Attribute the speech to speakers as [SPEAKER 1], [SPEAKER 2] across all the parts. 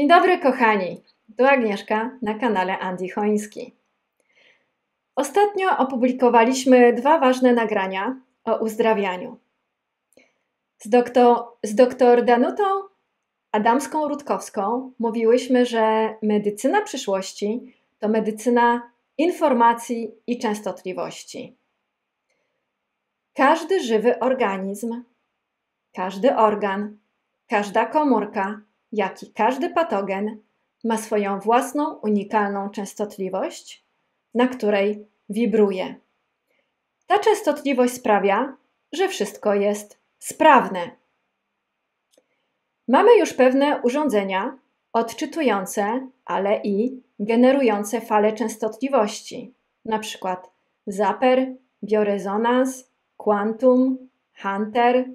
[SPEAKER 1] Dzień dobry, kochani. Tu Agnieszka na kanale Andy Choński. Ostatnio opublikowaliśmy dwa ważne nagrania o uzdrawianiu. Z doktor, z doktor Danutą Adamską-Rutkowską mówiłyśmy, że medycyna przyszłości to medycyna informacji i częstotliwości. Każdy żywy organizm, każdy organ, każda komórka, jak i każdy patogen ma swoją własną unikalną częstotliwość, na której wibruje. Ta częstotliwość sprawia, że wszystko jest sprawne. Mamy już pewne urządzenia odczytujące, ale i generujące fale częstotliwości, przykład Zaper, biorezonans, Quantum, Hunter,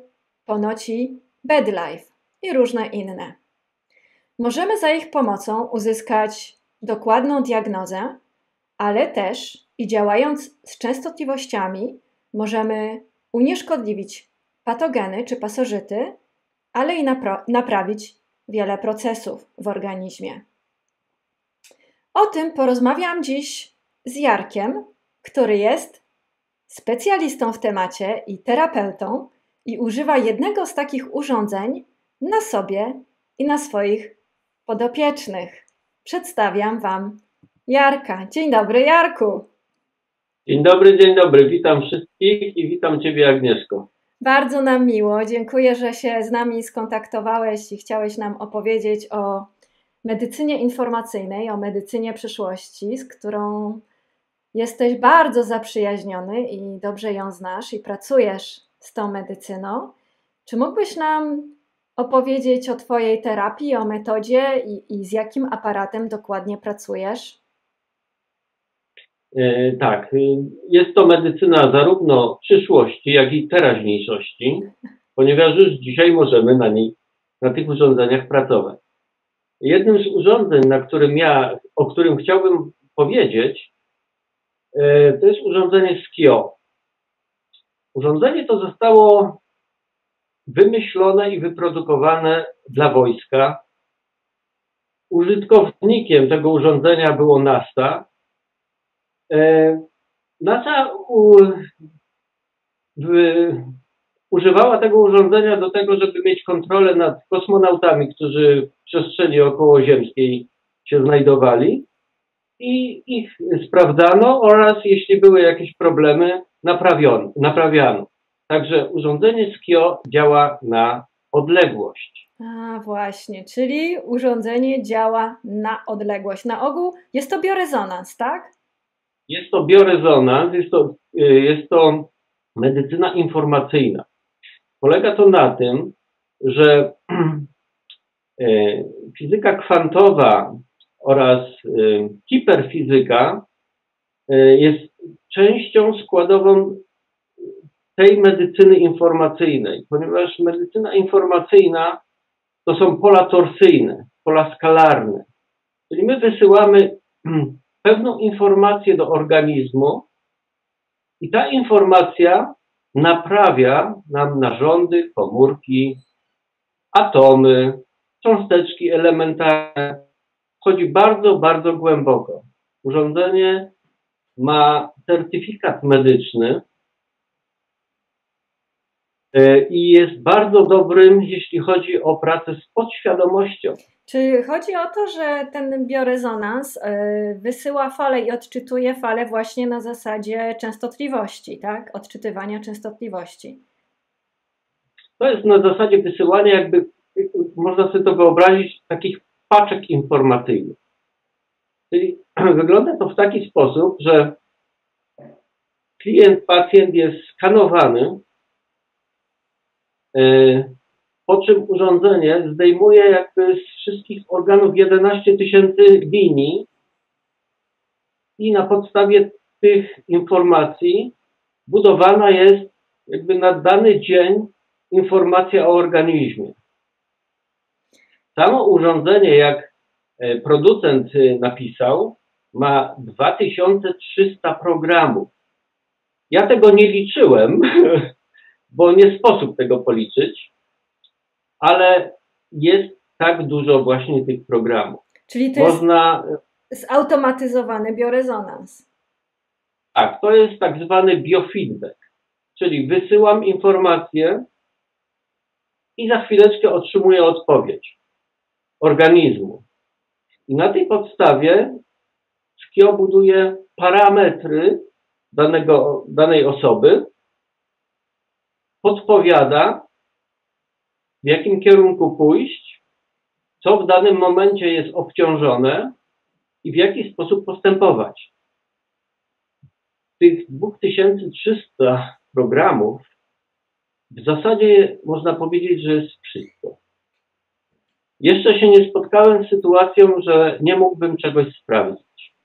[SPEAKER 1] ponoci BedLife i różne inne. Możemy za ich pomocą uzyskać dokładną diagnozę, ale też i działając z częstotliwościami możemy unieszkodliwić patogeny czy pasożyty, ale i naprawić wiele procesów w organizmie. O tym porozmawiam dziś z Jarkiem, który jest specjalistą w temacie i terapeutą i używa jednego z takich urządzeń na sobie i na swoich podopiecznych. Przedstawiam Wam Jarka. Dzień dobry, Jarku.
[SPEAKER 2] Dzień dobry, dzień dobry. Witam wszystkich i witam Ciebie, Agnieszko.
[SPEAKER 1] Bardzo nam miło. Dziękuję, że się z nami skontaktowałeś i chciałeś nam opowiedzieć o medycynie informacyjnej, o medycynie przyszłości, z którą jesteś bardzo zaprzyjaźniony i dobrze ją znasz i pracujesz z tą medycyną. Czy mógłbyś nam opowiedzieć o Twojej terapii, o metodzie i, i z jakim aparatem dokładnie pracujesz?
[SPEAKER 2] E, tak, y, jest to medycyna zarówno przyszłości, jak i teraźniejszości, ponieważ już dzisiaj możemy na niej, na tych urządzeniach pracować. Jednym z urządzeń, na którym ja, o którym chciałbym powiedzieć, e, to jest urządzenie SKIO. Urządzenie to zostało wymyślone i wyprodukowane dla wojska. Użytkownikiem tego urządzenia było NASA. E, NASA u, używała tego urządzenia do tego, żeby mieć kontrolę nad kosmonautami, którzy w przestrzeni okołoziemskiej się znajdowali i ich sprawdzano oraz jeśli były jakieś problemy, naprawiono, naprawiano. Także urządzenie SKIO działa na odległość.
[SPEAKER 1] A właśnie, czyli urządzenie działa na odległość. Na ogół jest to biorezonans, tak?
[SPEAKER 2] Jest to biorezonans, jest to, y, jest to medycyna informacyjna. Polega to na tym, że y, fizyka kwantowa oraz y, hiperfizyka jest częścią składową tej medycyny informacyjnej, ponieważ medycyna informacyjna to są pola torsyjne, pola skalarne. Czyli my wysyłamy pewną informację do organizmu i ta informacja naprawia nam narządy, komórki, atomy, cząsteczki elementarne. Chodzi bardzo, bardzo głęboko. Urządzenie ma certyfikat medyczny, i jest bardzo dobrym, jeśli chodzi o pracę z podświadomością.
[SPEAKER 1] Czy chodzi o to, że ten biorezonans e, wysyła falę i odczytuje falę właśnie na zasadzie częstotliwości, tak? Odczytywania częstotliwości.
[SPEAKER 2] To jest na zasadzie wysyłania, jakby można sobie to wyobrazić, takich paczek informacyjnych. Czyli wygląda to w taki sposób, że klient, pacjent jest skanowany E, po czym urządzenie zdejmuje jakby z wszystkich organów 11 tysięcy linii i na podstawie tych informacji budowana jest jakby na dany dzień informacja o organizmie. Samo urządzenie, jak e, producent e, napisał, ma 2300 programów. Ja tego nie liczyłem, bo nie sposób tego policzyć, ale jest tak dużo właśnie tych programów.
[SPEAKER 1] Czyli to Można... jest zautomatyzowany biorezonans.
[SPEAKER 2] Tak, to jest tak zwany biofeedback, czyli wysyłam informację i za chwileczkę otrzymuję odpowiedź organizmu. I na tej podstawie Skio buduje parametry danego, danej osoby, podpowiada, w jakim kierunku pójść, co w danym momencie jest obciążone i w jaki sposób postępować. Tych 2300 programów w zasadzie można powiedzieć, że jest wszystko. Jeszcze się nie spotkałem z sytuacją, że nie mógłbym czegoś sprawdzić.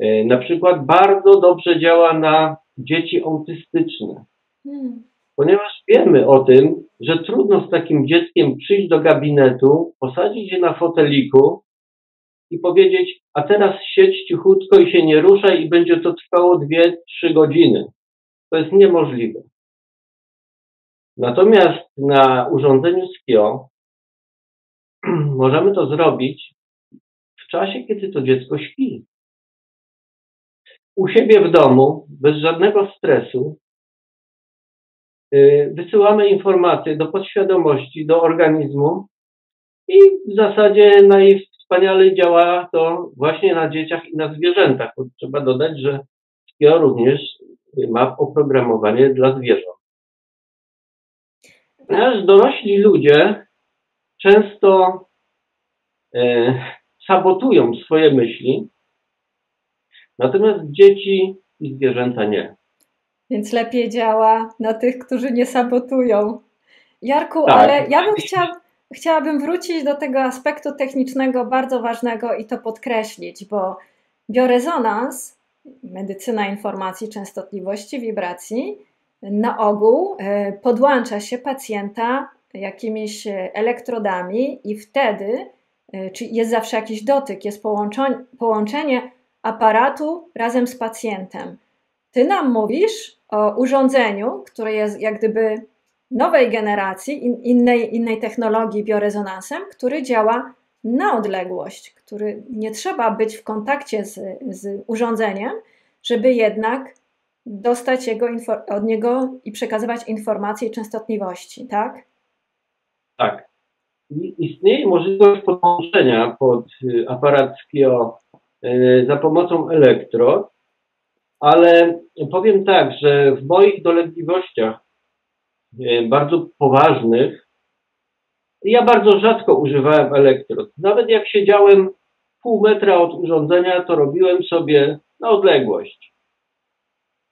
[SPEAKER 2] E, na przykład bardzo dobrze działa na dzieci autystyczne. Hmm. Ponieważ wiemy o tym, że trudno z takim dzieckiem przyjść do gabinetu, posadzić je na foteliku i powiedzieć, a teraz siedź cichutko i się nie ruszaj i będzie to trwało 2-3 godziny. To jest niemożliwe. Natomiast na urządzeniu SKIO możemy to zrobić w czasie, kiedy to dziecko śpi. U siebie w domu, bez żadnego stresu, wysyłamy informacje do podświadomości, do organizmu i w zasadzie najwspanialej działa to właśnie na dzieciach i na zwierzętach. Trzeba dodać, że SKIO również ma oprogramowanie dla zwierząt. Ponieważ dorośli ludzie często e, sabotują swoje myśli, natomiast dzieci i zwierzęta nie.
[SPEAKER 1] Więc lepiej działa na tych, którzy nie sabotują. Jarku, tak, ale ja bym chciała, chciałabym wrócić do tego aspektu technicznego bardzo ważnego i to podkreślić, bo biorezonans, medycyna informacji częstotliwości wibracji, na ogół e, podłącza się pacjenta jakimiś e, elektrodami i wtedy, e, czy jest zawsze jakiś dotyk, jest połączenie aparatu razem z pacjentem. Ty nam mówisz urządzeniu, które jest jak gdyby nowej generacji, innej, innej technologii biorezonansem, który działa na odległość, który nie trzeba być w kontakcie z, z urządzeniem, żeby jednak dostać jego od niego i przekazywać informacje i częstotliwości, tak?
[SPEAKER 2] Tak. Istnieje możliwość podłączenia pod y, aparat SKIO y, za pomocą elektrod, ale powiem tak, że w moich dolegliwościach y, bardzo poważnych ja bardzo rzadko używałem elektrod. Nawet jak siedziałem pół metra od urządzenia, to robiłem sobie na odległość.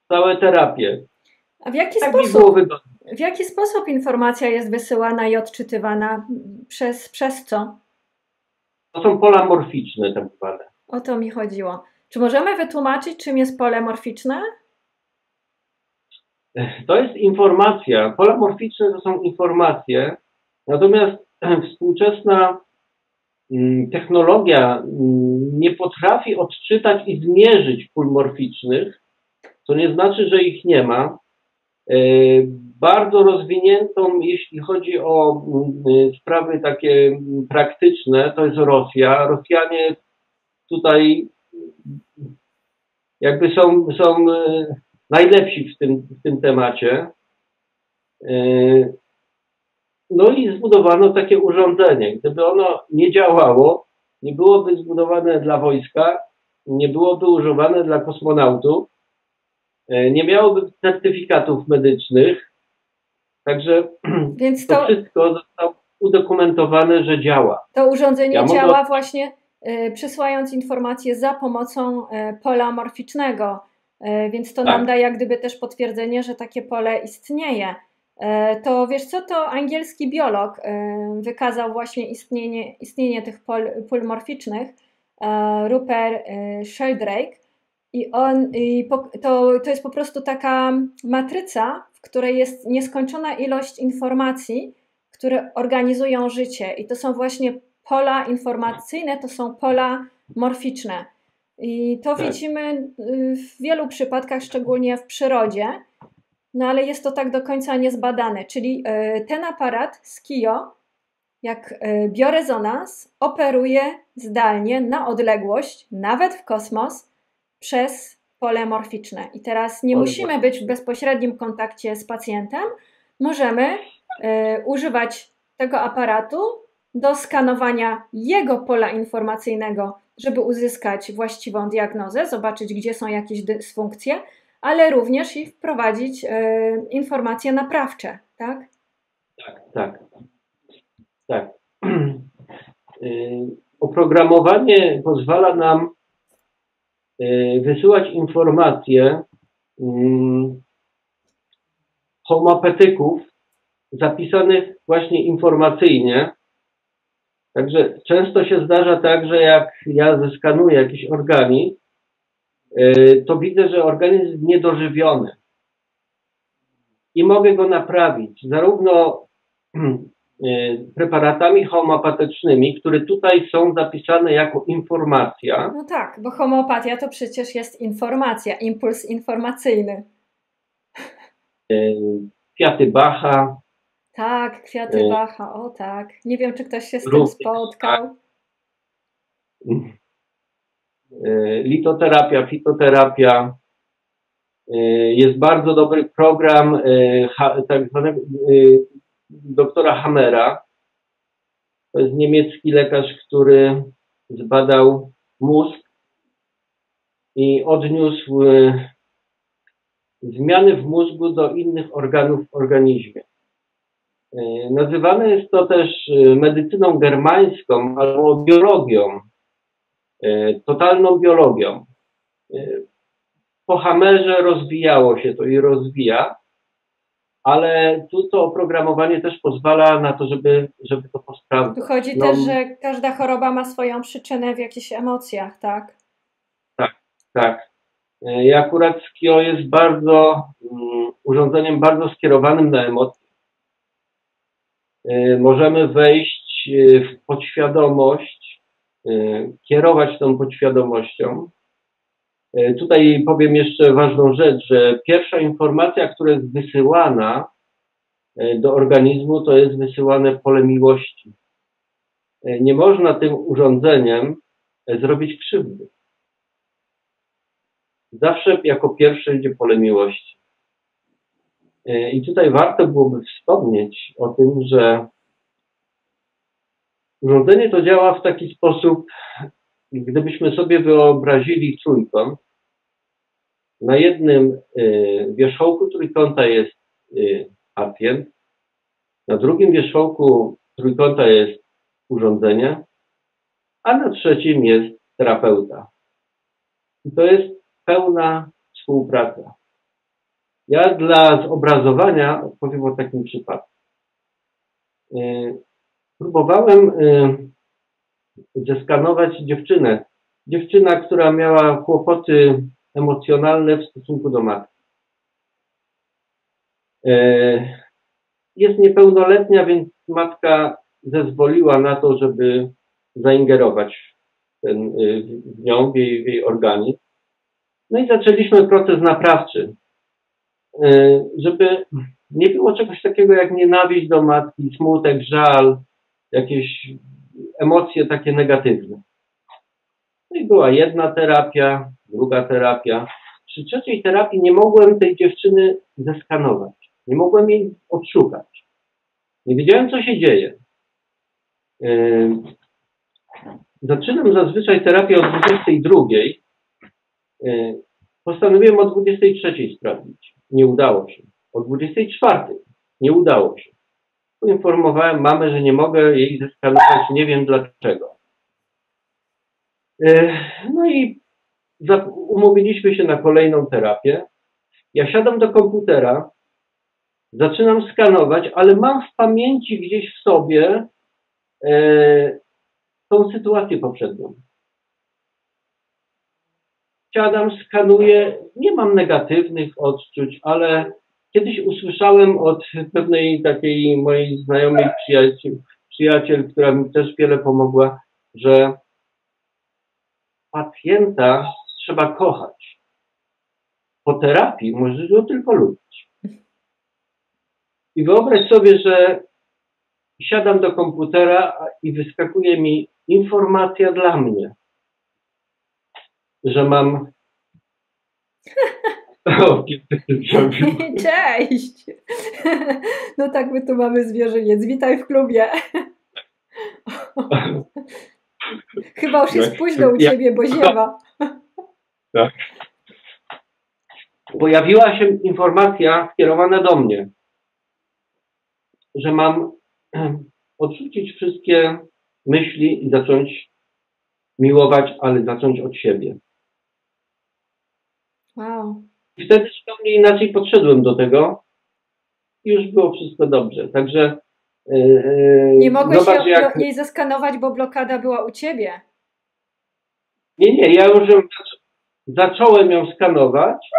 [SPEAKER 2] Całe terapie.
[SPEAKER 1] A w jaki tak sposób? W jaki sposób informacja jest wysyłana i odczytywana? Przez, przez co?
[SPEAKER 2] To są pola morficzne tak zwane.
[SPEAKER 1] O to mi chodziło. Czy możemy wytłumaczyć, czym jest pole morficzne?
[SPEAKER 2] To jest informacja. Pola morficzne to są informacje, natomiast współczesna mm, technologia mm, nie potrafi odczytać i zmierzyć pól morficznych, co nie znaczy, że ich nie ma. E, bardzo rozwiniętą, jeśli chodzi o mm, sprawy takie praktyczne, to jest Rosja. Rosjanie tutaj jakby są, są e, najlepsi w tym, w tym temacie. E, no i zbudowano takie urządzenie. Gdyby ono nie działało, nie byłoby zbudowane dla wojska, nie byłoby używane dla kosmonautów, E, nie miałoby certyfikatów medycznych, także Więc to, to wszystko zostało udokumentowane, że działa.
[SPEAKER 1] To urządzenie ja działa mogę... właśnie y, przysyłając informacje za pomocą y, pola morficznego, y, więc to tak. nam da jak gdyby też potwierdzenie, że takie pole istnieje. To wiesz co, to angielski biolog wykazał właśnie istnienie, istnienie tych pol, pól morficznych, Rupert Sheldrake, i, on, i to, to jest po prostu taka matryca, w której jest nieskończona ilość informacji, które organizują życie. I to są właśnie pola informacyjne, to są pola morficzne. I to tak. widzimy y, w wielu przypadkach, szczególnie w przyrodzie, no ale jest to tak do końca niezbadane. Czyli y, ten aparat z KIO jak e, biorezonans operuje zdalnie na odległość, nawet w kosmos, przez pole morficzne. I teraz nie musimy być w bezpośrednim kontakcie z pacjentem, możemy y, używać tego aparatu do skanowania jego pola informacyjnego, żeby uzyskać właściwą diagnozę, zobaczyć, gdzie są jakieś dysfunkcje, ale również i wprowadzić y, informacje naprawcze, tak?
[SPEAKER 2] Tak, tak. Tak. Y, oprogramowanie pozwala nam y, wysyłać informacje mm, homopetyków zapisanych właśnie informacyjnie. Także często się zdarza tak, że jak ja zeskanuję jakiś organizm, y, to widzę, że organizm jest niedożywiony i mogę go naprawić. Zarówno Y, preparatami homeopatycznymi, które tutaj są zapisane jako informacja.
[SPEAKER 1] No tak, bo homeopatia to przecież jest informacja, impuls informacyjny.
[SPEAKER 2] Y, kwiaty Bacha.
[SPEAKER 1] Tak, kwiaty y, Bacha, o tak. Nie wiem, czy ktoś się z tym spotkał. Tak.
[SPEAKER 2] Litoterapia, fitoterapia. Jest bardzo dobry program tak zwanego doktora Hammera. To jest niemiecki lekarz, który zbadał mózg i odniósł e, zmiany w mózgu do innych organów w organizmie. E, nazywane jest to też e, medycyną germańską albo biologią, totalną biologią. Po Hammerze rozwijało się to i rozwija ale tu to oprogramowanie też pozwala na to, żeby, żeby to posprawdzić.
[SPEAKER 1] Tu chodzi no, też, że każda choroba ma swoją przyczynę w jakichś emocjach, tak?
[SPEAKER 2] Tak, tak. I akurat Skio jest bardzo um, urządzeniem bardzo skierowanym na emocje. Y, możemy wejść y, w podświadomość, y, kierować tą podświadomością E, tutaj powiem jeszcze ważną rzecz, że pierwsza informacja, która jest wysyłana e, do organizmu, to jest wysyłane pole miłości. E, nie można tym urządzeniem zrobić krzywdy. Zawsze jako pierwsze idzie pole miłości. I tutaj warto byłoby wspomnieć o tym, że urządzenie to działa w taki sposób, gdybyśmy sobie wyobrazili trójkąt, na jednym y, wierzchołku trójkąta jest y, pacjent, na drugim wierzchołku trójkąta jest urządzenie, a na trzecim jest terapeuta. I to jest pełna współpraca. Ja dla zobrazowania powiem o takim przypadku. Y, próbowałem zeskanować dziewczynę. Dziewczyna, która miała kłopoty emocjonalne w stosunku do matki. E, jest niepełnoletnia, więc matka zezwoliła na to, żeby zaingerować ten, w nią, w jej, w jej organizm. No i zaczęliśmy proces naprawczy, e, żeby nie było czegoś takiego jak nienawiść do matki, smutek, żal, jakieś emocje takie negatywne. No i była jedna terapia, druga terapia. Przy trzeciej terapii nie mogłem tej dziewczyny zeskanować. Nie mogłem jej odszukać. Nie wiedziałem, co się dzieje. Yy, zaczynam zazwyczaj terapię o 22. Yy, postanowiłem o 23 sprawdzić. Nie udało się. O 24 nie udało się. Poinformowałem mamę, że nie mogę jej zeskanować, nie wiem dlaczego. Yy, no i umówiliśmy się na kolejną terapię. Ja siadam do komputera, zaczynam skanować, ale mam w pamięci gdzieś w sobie e, tą sytuację poprzednią. Siadam, skanuję, nie mam negatywnych odczuć, ale kiedyś usłyszałem od pewnej takiej mojej znajomej przyjaciel, przyjaciel która mi też wiele pomogła, że pacjenta trzeba kochać. Po terapii możesz go tylko lubić. I wyobraź sobie, że siadam do komputera i wyskakuje mi informacja dla mnie, że mam.
[SPEAKER 1] O, Cześć! No tak, my tu mamy zwierzyniec. Witaj w klubie. Chyba już jest późno u ciebie, bo ziewa.
[SPEAKER 2] Tak. Pojawiła się informacja skierowana do mnie, że mam odrzucić wszystkie myśli i zacząć miłować, ale zacząć od siebie.
[SPEAKER 1] Wow.
[SPEAKER 2] I wtedy zupełnie inaczej podszedłem do tego i już było wszystko dobrze. Także.
[SPEAKER 1] Yy, nie mogłeś zobacz, ją, jak... jej zaskanować, bo blokada była u ciebie.
[SPEAKER 2] Nie, nie, ja już ją zacząłem ją skanować,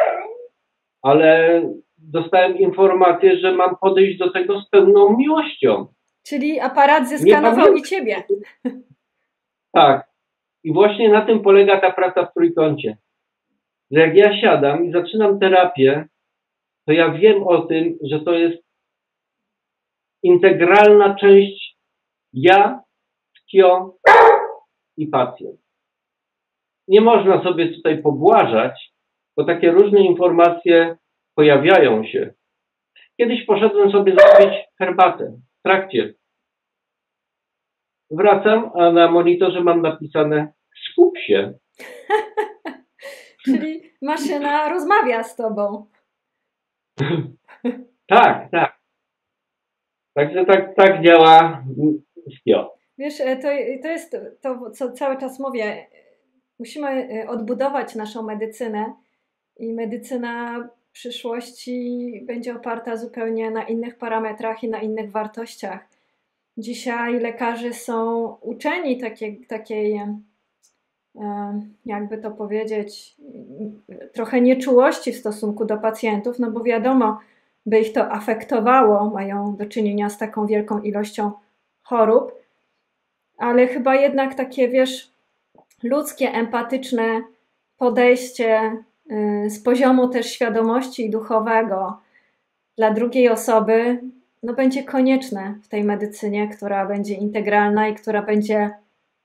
[SPEAKER 2] ale dostałem informację, że mam podejść do tego z pełną miłością.
[SPEAKER 1] Czyli aparat zeskanował i ciebie.
[SPEAKER 2] Tak. I właśnie na tym polega ta praca w trójkącie. Że jak ja siadam i zaczynam terapię, to ja wiem o tym, że to jest integralna część ja, tkio i pacjent. Nie można sobie tutaj pobłażać, bo takie różne informacje pojawiają się. Kiedyś poszedłem sobie zrobić herbatę w trakcie. Wracam, a na monitorze mam napisane skup się.
[SPEAKER 1] Czyli maszyna rozmawia z tobą.
[SPEAKER 2] tak, tak. Także tak, tak działa SKIO.
[SPEAKER 1] Wiesz, e, to, to jest to, co cały czas mówię. Musimy e, odbudować naszą medycynę i medycyna przyszłości będzie oparta zupełnie na innych parametrach i na innych wartościach. Dzisiaj lekarze są uczeni takiej, takiej jakby to powiedzieć, trochę nieczułości w stosunku do pacjentów, no bo wiadomo, by ich to afektowało, mają do czynienia z taką wielką ilością chorób, ale chyba jednak takie, wiesz, ludzkie, empatyczne podejście y, z poziomu też świadomości duchowego dla drugiej osoby, no będzie konieczne w tej medycynie, która będzie integralna i która będzie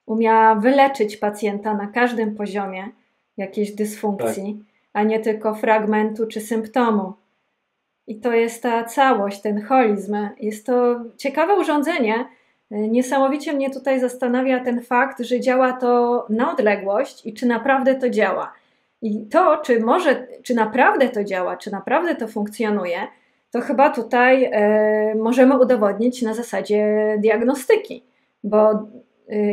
[SPEAKER 1] umiała wyleczyć pacjenta na każdym poziomie jakiejś dysfunkcji, tak. a nie tylko fragmentu czy symptomu. I to jest ta całość, ten holizm. Jest to ciekawe urządzenie. Niesamowicie mnie tutaj zastanawia ten fakt, że działa to na odległość i czy naprawdę to działa. I to, czy może, czy naprawdę to działa, czy naprawdę to funkcjonuje, to chyba tutaj y, możemy udowodnić na zasadzie diagnostyki. Bo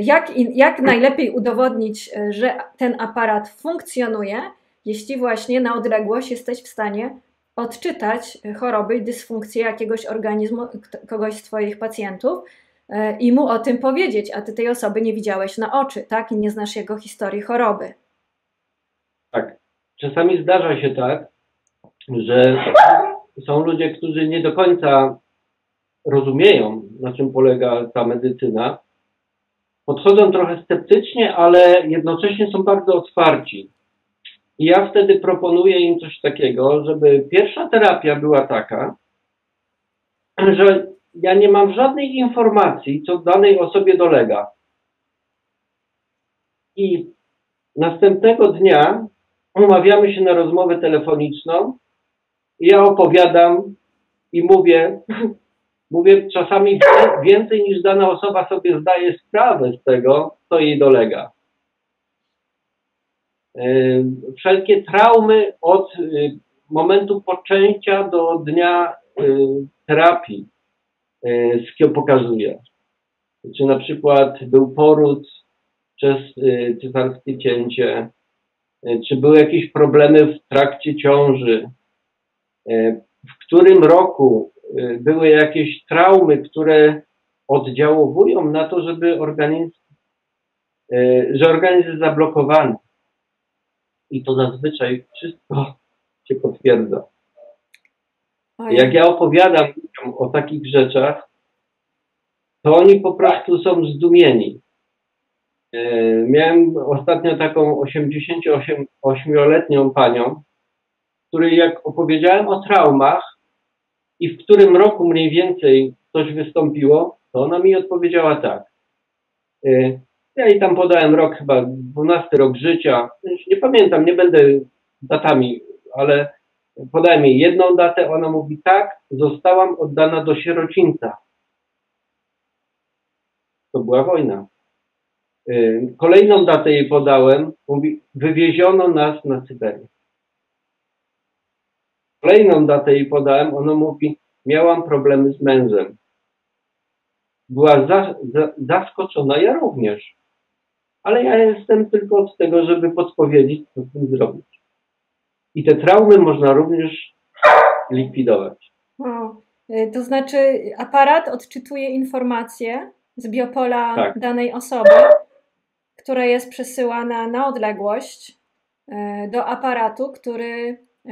[SPEAKER 1] jak, jak najlepiej udowodnić, e, że ten aparat funkcjonuje, jeśli właśnie na odległość jesteś w stanie odczytać choroby i dysfunkcje jakiegoś organizmu, kogoś z Twoich pacjentów i mu o tym powiedzieć, a Ty tej osoby nie widziałeś na oczy, tak? I nie znasz jego historii choroby.
[SPEAKER 2] Tak. Czasami zdarza się tak, że są ludzie, którzy nie do końca rozumieją, na czym polega ta medycyna. Podchodzą trochę sceptycznie, ale jednocześnie są bardzo otwarci. I ja wtedy proponuję im coś takiego, żeby pierwsza terapia była taka, że ja nie mam żadnej informacji, co danej osobie dolega. I następnego dnia umawiamy się na rozmowę telefoniczną i ja opowiadam i mówię, mówię czasami więcej niż dana osoba sobie zdaje sprawę z tego, co jej dolega. E, wszelkie traumy od e, momentu poczęcia do dnia e, terapii Skio pokazuje. Czy na przykład był poród przez cesarskie cięcie, czy były jakieś problemy w trakcie ciąży, w którym roku były jakieś traumy, które oddziałowują na to, żeby organizm, że organizm jest zablokowany i to zazwyczaj wszystko się potwierdza. Jak ja opowiadam o takich rzeczach, to oni po prostu są zdumieni. E, miałem ostatnio taką 88-letnią panią, której jak opowiedziałem o traumach i w którym roku mniej więcej coś wystąpiło, To ona mi odpowiedziała tak. Y, ja jej tam podałem rok, chyba 12 rok życia. Nie pamiętam, nie będę datami, ale podałem jej jedną datę. Ona mówi tak, zostałam oddana do sierocińca. To była wojna. Y, kolejną datę jej podałem. Mówi, wywieziono nas na Syberię. Kolejną datę jej podałem. Ona mówi, miałam problemy z mężem. Była za, za, zaskoczona, ja również. Ale ja jestem tylko od tego, żeby podpowiedzieć, co z tym zrobić. I te traumy można również likwidować.
[SPEAKER 1] Y, to znaczy, aparat odczytuje informacje z biopola tak. danej osoby, która jest przesyłana na odległość y, do aparatu, który y,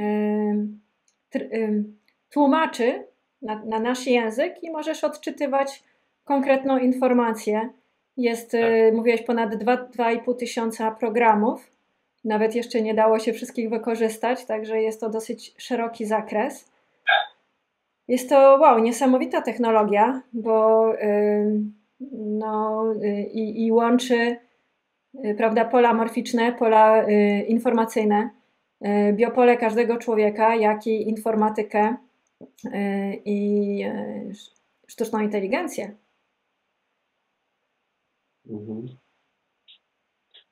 [SPEAKER 1] tłumaczy na, na nasz język i możesz odczytywać konkretną informację. Jest, tak. mówiłeś, ponad 2,5 tysiąca programów. Nawet jeszcze nie dało się wszystkich wykorzystać, także jest to dosyć szeroki zakres. Jest to, wow, niesamowita technologia, bo no, yy, i łączy yy, prawda, pola morficzne, pola y, informacyjne, y, biopole każdego człowieka, jak i informatykę y, i sztuczną inteligencję.
[SPEAKER 2] Mhm.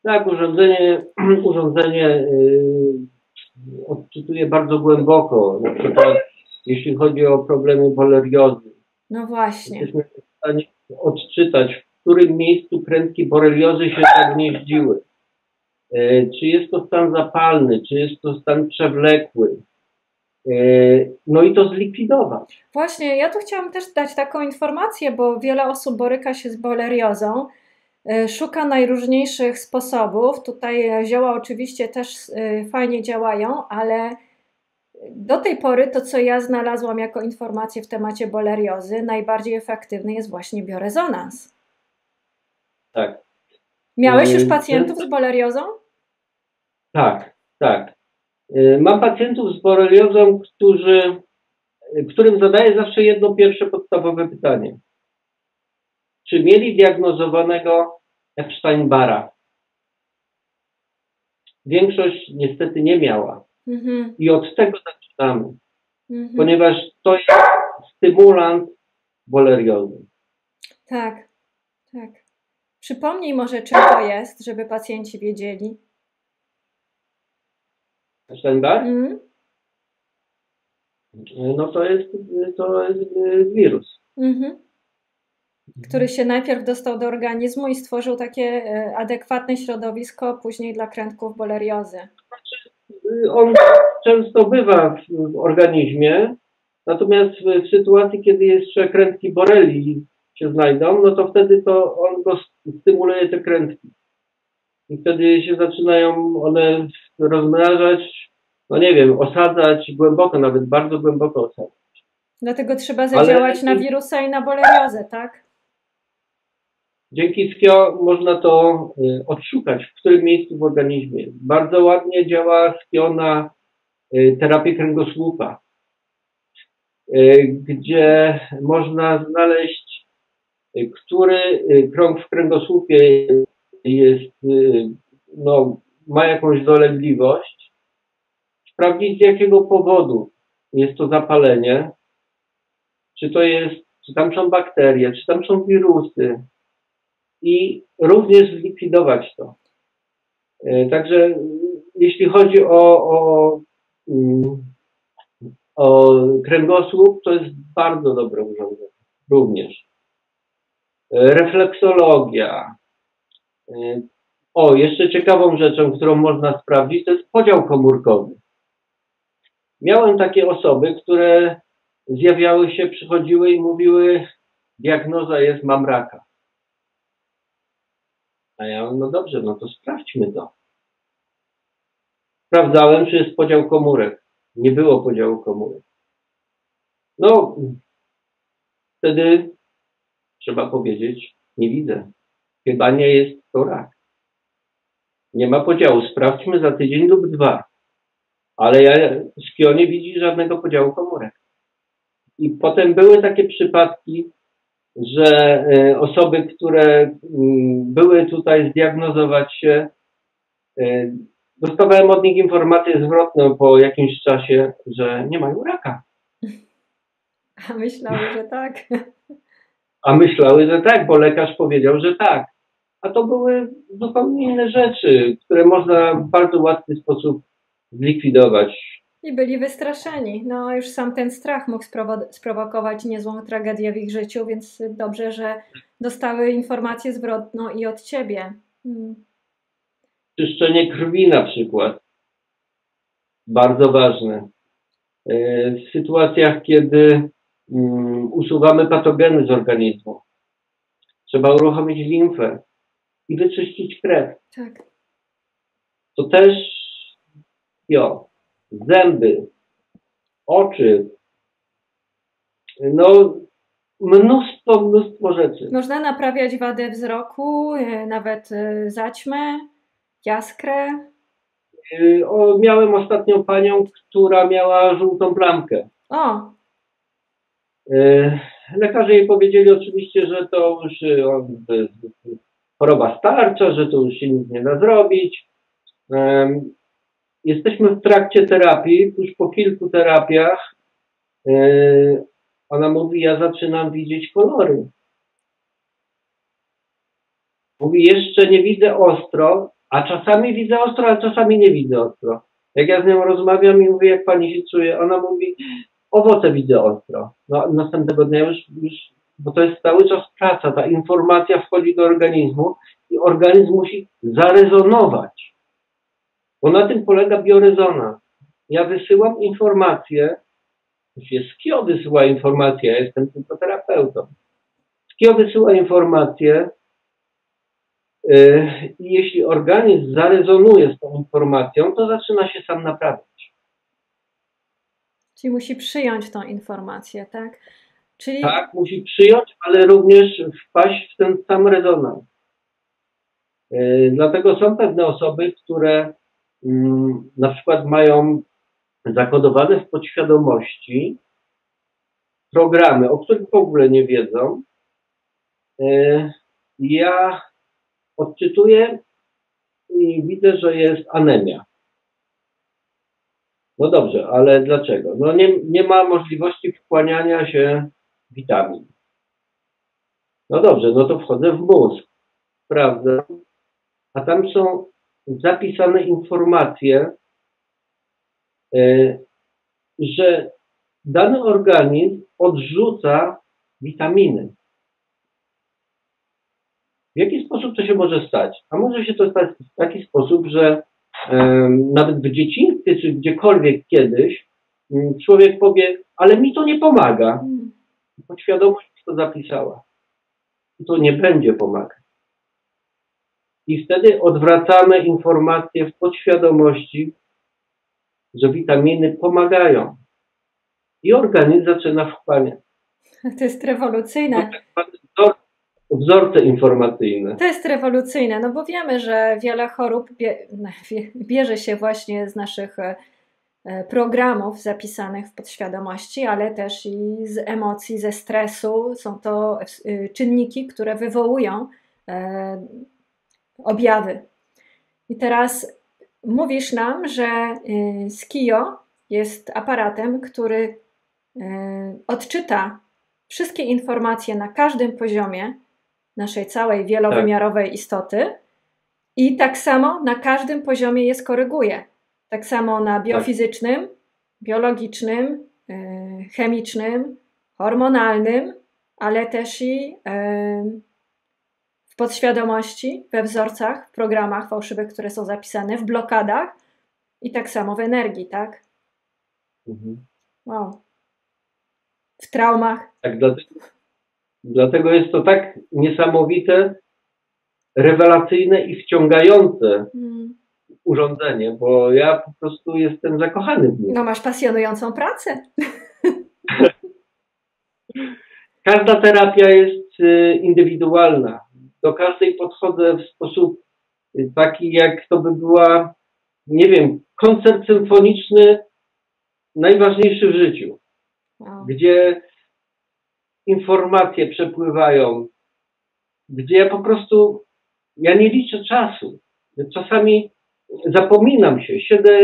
[SPEAKER 2] Tak, urządzenie, urządzenie yy, odczytuje bardzo głęboko. Na przykład jeśli chodzi o problemy poleriozy.
[SPEAKER 1] No właśnie.
[SPEAKER 2] Jesteśmy w stanie odczytać, w którym miejscu krętki boreliozy się zagnieździły. Yy, czy jest to stan zapalny, czy jest to stan przewlekły. Yy, no i to zlikwidować.
[SPEAKER 1] Właśnie, ja tu chciałam też dać taką informację, bo wiele osób boryka się z boleriozą E, szuka najróżniejszych sposobów. Tutaj zioła oczywiście też e, fajnie działają, ale do tej pory to, co ja znalazłam jako informację w temacie boleriozy, najbardziej efektywny jest właśnie biorezonans.
[SPEAKER 2] Tak.
[SPEAKER 1] Miałeś już e, pacjentów z boleriozą?
[SPEAKER 2] Tak, tak. Mam pacjentów z boreliozą, którzy, którym zadaję zawsze jedno pierwsze podstawowe pytanie. Czy mieli diagnozowanego Epstein-Barra. Większość niestety nie miała. Mhm. I od tego zaczynamy, mhm. ponieważ to jest stymulant boleriozy.
[SPEAKER 1] Tak, tak. Przypomnij może, czym to jest, żeby pacjenci wiedzieli.
[SPEAKER 2] Epstein-Barr? Mhm. No to jest, to jest wirus. Mhm
[SPEAKER 1] który się najpierw dostał do organizmu i stworzył takie e, adekwatne środowisko później dla krętków boleriozy.
[SPEAKER 2] On często bywa w organizmie, natomiast w sytuacji, kiedy jeszcze krętki boreli się znajdą, no to wtedy to on go stymuluje te krętki. I wtedy się zaczynają one rozmnażać, no nie wiem, osadzać głęboko, nawet bardzo głęboko osadzać.
[SPEAKER 1] Dlatego trzeba zadziałać Ale... na wirusa i na boleriozę, tak?
[SPEAKER 2] Dzięki SKIO można to y, odszukać, w którym miejscu w organizmie. Bardzo ładnie działa SKIO na y, terapię kręgosłupa, y, gdzie można znaleźć, który krąg w kręgosłupie jest, no, ma jakąś dolegliwość, sprawdzić z jakiego powodu jest to zapalenie, czy to jest, czy tam są bakterie, czy tam są wirusy, i również zlikwidować to. Także jeśli chodzi o, o, mm, o kręgosłup, to jest bardzo dobre urządzenie. Również. Refleksologia. E, o, jeszcze ciekawą rzeczą, którą można sprawdzić, to jest podział komórkowy. Miałem takie osoby, które zjawiały się, przychodziły i mówiły, diagnoza jest mam raka. A ja mówię, no dobrze, no to sprawdźmy to. Sprawdzałem, czy jest podział komórek. Nie było podziału komórek. No, wtedy trzeba powiedzieć, nie widzę. Chyba nie jest to rak. Nie ma podziału. Sprawdźmy za tydzień lub dwa. Ale ja, Skio nie widzi żadnego podziału komórek. I potem były takie przypadki, że y, osoby, które mm, były tutaj zdiagnozować się, y, dostawałem od nich informację zwrotną po jakimś czasie, że nie mają raka.
[SPEAKER 1] A myślały, że tak.
[SPEAKER 2] A myślały, że tak, bo lekarz powiedział, że tak. A to były zupełnie inne rzeczy, które można w bardzo łatwy sposób zlikwidować.
[SPEAKER 1] I byli wystraszeni. No, już sam ten strach mógł sprowokować niezłą tragedię w ich życiu, więc dobrze, że dostały informację zwrotną i od ciebie. Hmm.
[SPEAKER 2] Czyszczenie krwi na przykład. Bardzo ważne. E, w sytuacjach, kiedy mm, usuwamy patogeny z organizmu, trzeba uruchomić limfę i wyczyścić krew.
[SPEAKER 1] Tak.
[SPEAKER 2] To też jo, zęby, oczy, no mnóstwo, mnóstwo rzeczy.
[SPEAKER 1] Można naprawiać wadę wzroku, e, nawet e, zaćmę, jaskrę.
[SPEAKER 2] E, o, miałem ostatnią panią, która miała żółtą plamkę.
[SPEAKER 1] O!
[SPEAKER 2] Lekarze jej powiedzieli oczywiście, że to już choroba starcza, że to już się nic nie da zrobić. Jesteśmy w trakcie terapii, już po kilku terapiach. E, ona mówi, ja zaczynam widzieć kolory. Mówi, jeszcze nie widzę ostro, a czasami widzę ostro, a czasami nie widzę ostro. Jak ja z nią rozmawiam i mówię, jak pani się czuje, ona mówi, owoce widzę ostro. No, następnego dnia już, już, bo to jest cały czas praca, ta informacja wchodzi do organizmu i organizm musi zarezonować. Bo na tym polega biorezonans. Ja wysyłam informacje, Skio wysyła informacje, ja jestem tylko terapeutą. Skio wysyła informacje yy, i jeśli organizm zarezonuje z tą informacją, to zaczyna się sam naprawiać.
[SPEAKER 1] Czyli musi przyjąć tą informację, tak? Czyli...
[SPEAKER 2] Tak, musi przyjąć, ale również wpaść w ten sam rezonans. Yy, dlatego są pewne osoby, które Mm, na przykład mają zakodowane w podświadomości programy, o których w ogóle nie wiedzą. E, ja odczytuję i widzę, że jest anemia. No dobrze, ale dlaczego? No nie, nie ma możliwości wchłaniania się witamin. No dobrze, no to wchodzę w mózg, prawda? A tam są zapisane informacje, e, że dany organizm odrzuca witaminy. W jaki sposób to się może stać? A może się to stać w taki sposób, że nawet w dzieciństwie czy gdziekolwiek kiedyś człowiek powie, ale mi to nie pomaga. Mm. Podświadomość to zapisała. I to nie będzie pomagać i wtedy odwracamy informacje w podświadomości, że witaminy pomagają. I organizm zaczyna wchłaniać.
[SPEAKER 1] To jest rewolucyjne.
[SPEAKER 2] To wzorce informacyjne.
[SPEAKER 1] To jest rewolucyjne, no bo wiemy, że wiele chorób bierze się właśnie z naszych e, programów zapisanych w podświadomości, ale też i z emocji, ze stresu. Są to e, czynniki, które wywołują e, objawy. I teraz mówisz nam, że Skio jest aparatem, który odczyta wszystkie informacje na każdym poziomie naszej całej wielowymiarowej tak. istoty i tak samo na każdym poziomie je skoryguje. Tak samo na tak. biofizycznym, tak. biologicznym, y, chemicznym, hormonalnym, ale też i podświadomości, we wzorcach, w programach fałszywych, które są zapisane, w blokadach i tak samo w energii, tak? Mhm. Wow. W traumach.
[SPEAKER 2] Tak, dlatego, dlatego jest to tak niesamowite, rewelacyjne i wciągające hmm. urządzenie, bo ja po prostu jestem zakochany w nim.
[SPEAKER 1] No masz pasjonującą pracę.
[SPEAKER 2] Każda terapia jest y, indywidualna do każdej podchodzę w sposób taki, jak to by była, nie wiem, koncert symfoniczny najważniejszy w życiu, wow. gdzie informacje przepływają, gdzie ja po prostu, ja nie liczę czasu. Czasami zapominam się, siedzę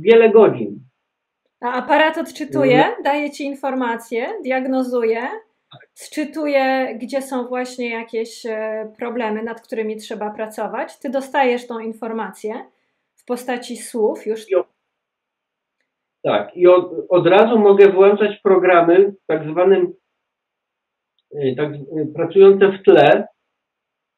[SPEAKER 2] wiele godzin.
[SPEAKER 1] A aparat odczytuje, mhm. daje ci informacje, diagnozuje, sczytuje, gdzie są właśnie jakieś e, problemy, nad którymi trzeba pracować. Ty dostajesz tą informację w postaci słów już.
[SPEAKER 2] Tak, i od, od razu mogę włączać programy w tak zwanym, tak, e, pracujące w tle,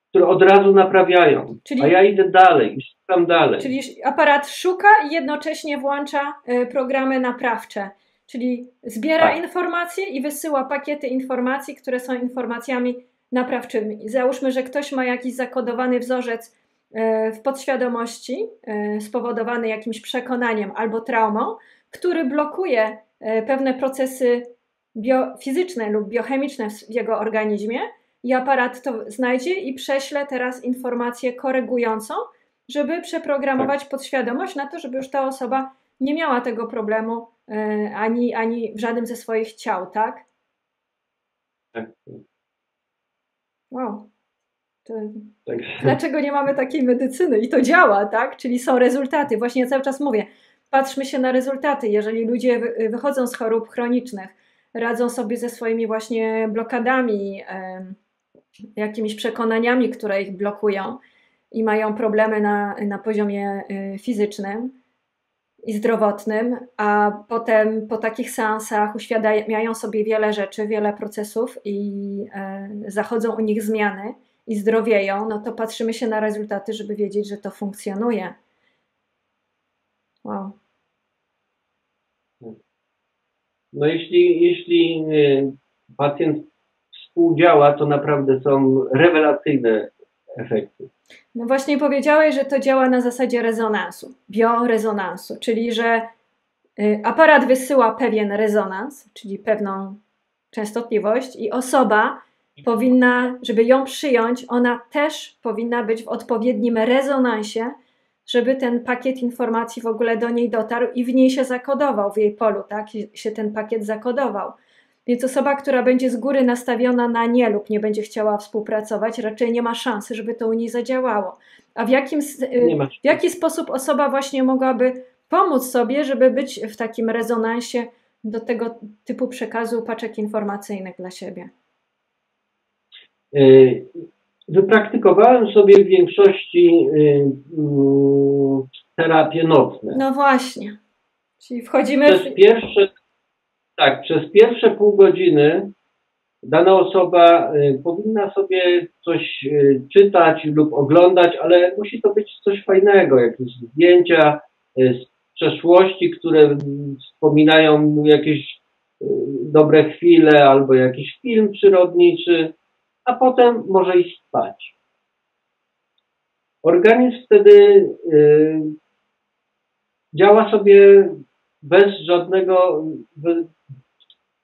[SPEAKER 2] które od razu naprawiają. Czyli, a ja idę dalej, szukam dalej.
[SPEAKER 1] Czyli aparat szuka i jednocześnie włącza programy naprawcze. Czyli zbiera tak. informacje i wysyła pakiety informacji, które są informacjami naprawczymi. Załóżmy, że ktoś ma jakiś zakodowany wzorzec w podświadomości, spowodowany jakimś przekonaniem albo traumą, który blokuje pewne procesy biofizyczne lub biochemiczne w jego organizmie, i aparat to znajdzie i prześle teraz informację korygującą, żeby przeprogramować tak. podświadomość na to, żeby już ta osoba nie miała tego problemu E, ani, ani w żadnym ze swoich ciał, tak?
[SPEAKER 2] Tak.
[SPEAKER 1] Wow. Tak. Dlaczego nie mamy takiej medycyny? I to działa, tak? Czyli są rezultaty. Właśnie ja cały czas mówię, patrzmy się na rezultaty. Jeżeli ludzie wychodzą z chorób chronicznych, radzą sobie ze swoimi właśnie blokadami, jakimiś przekonaniami, które ich blokują i mają problemy na, na poziomie y, fizycznym, i zdrowotnym, a potem po takich seansach uświadamiają sobie wiele rzeczy, wiele procesów i e, zachodzą u nich zmiany i zdrowieją, no to patrzymy się na rezultaty, żeby wiedzieć, że to funkcjonuje. Wow.
[SPEAKER 2] No jeśli, jeśli e, pacjent współdziała, to naprawdę są rewelacyjne efekty.
[SPEAKER 1] No właśnie powiedziałeś, że to działa na zasadzie rezonansu, biorezonansu, czyli że y, aparat wysyła pewien rezonans, czyli pewną częstotliwość i osoba powinna, żeby ją przyjąć, ona też powinna być w odpowiednim rezonansie, żeby ten pakiet informacji w ogóle do niej dotarł i w niej się zakodował, w jej polu, tak, I się ten pakiet zakodował. Więc osoba, która będzie z góry nastawiona na nie lub nie będzie chciała współpracować, raczej nie ma szansy, żeby to u niej zadziałało. A w, jakim, y, w jaki sposób osoba właśnie mogłaby pomóc sobie, żeby być w takim rezonansie do tego typu przekazu paczek informacyjnych dla siebie?
[SPEAKER 2] Y, wypraktykowałem sobie w większości y, mm, terapie nocne.
[SPEAKER 1] No właśnie. Czyli wchodzimy.
[SPEAKER 2] Przez pierwsze tak, przez pierwsze pół godziny dana osoba y, powinna sobie coś y, czytać lub oglądać, ale musi to być coś fajnego, jakieś zdjęcia y, z przeszłości, które wspominają jakieś dobre chwile albo jakiś film przyrodniczy, a potem może iść spać. Organizm wtedy działa sobie bez żadnego,